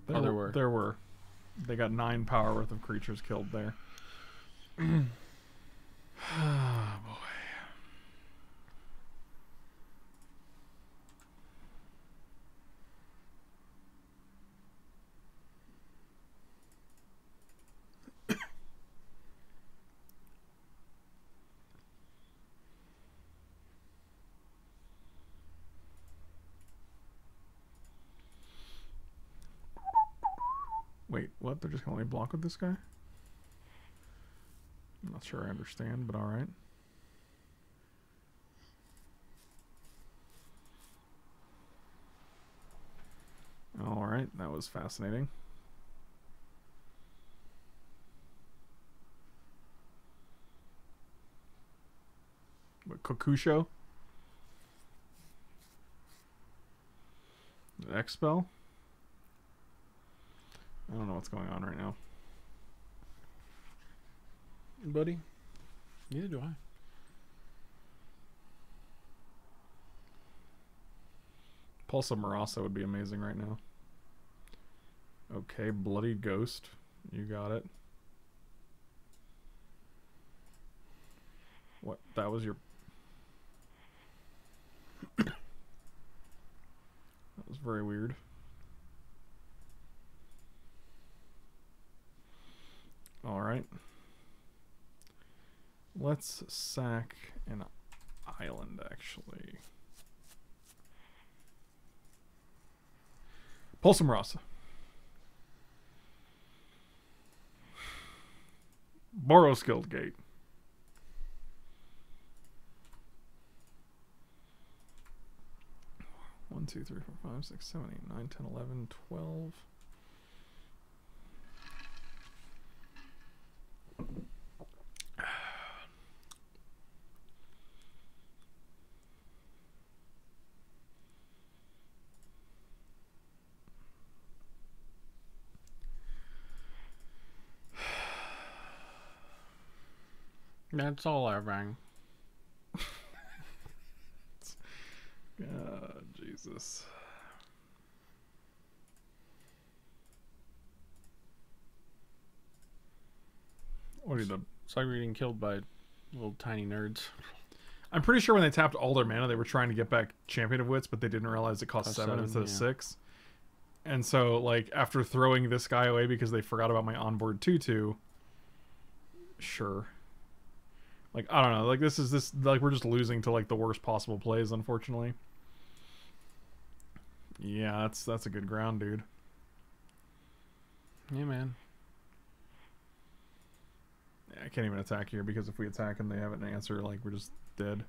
There, Oh, there were. There were. They got nine power worth of creatures killed there. what? They're just gonna let me block with this guy? I'm not sure I understand, but alright. Alright, that was fascinating. What, Kokusho? Expel? I don't know what's going on right now. Buddy? Neither do I. Pulse of Murasa would be amazing right now. Okay, Bloody Ghost. You got it. What? That was your. that was very weird. Alright. Let's sack an island, actually. Pulse of Murasa. Boros Guild Gate. One, two, three, four, five, six, seven, eight, nine, ten, eleven, twelve. That's all I rang. God, Jesus. What are you the we're getting killed by little tiny nerds. I'm pretty sure when they tapped all their mana, they were trying to get back Champion of Wits, but they didn't realize it cost Cost seven, seven, instead of six. And so, like, after throwing this guy away because they forgot about my onboard tutu, sure. Like, I don't know. Like, this is this. Like, we're just losing to like the worst possible plays, unfortunately. Yeah, that's that's a good ground, dude. Yeah, man. I can't even attack here because if we attack and they have an answer, like we're just dead.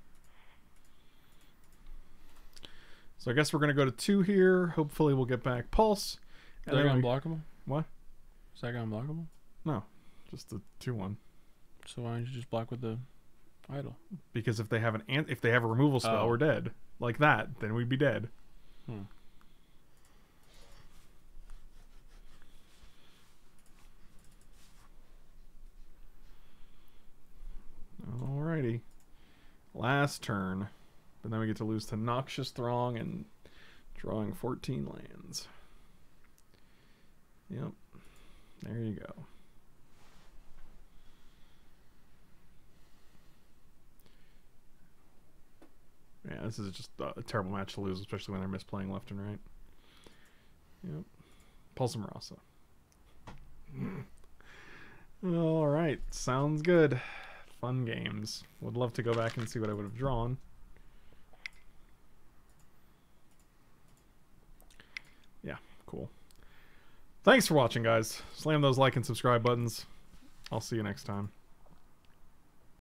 So I guess we're gonna go to two here. Hopefully we'll get back pulse. Is that then guy we- unblockable? What? Is that unblockable? No, just the two one. So why don't you just block with the idol? Because if they have an, an if they have a removal spell, Oh. we're dead. Like that, then we'd be dead. Hmm. Last turn. But then we get to lose to Noxious Throng and drawing 14 lands. Yep. There you go. Yeah, this is just a, terrible match to lose, especially when they're misplaying left and right. Yep. Pulse of Murasa. All right, sounds good. Fun games. Would love to go back and see what I would have drawn. Yeah, cool. Thanks for watching, guys. Slam those like and subscribe buttons. I'll see you next time.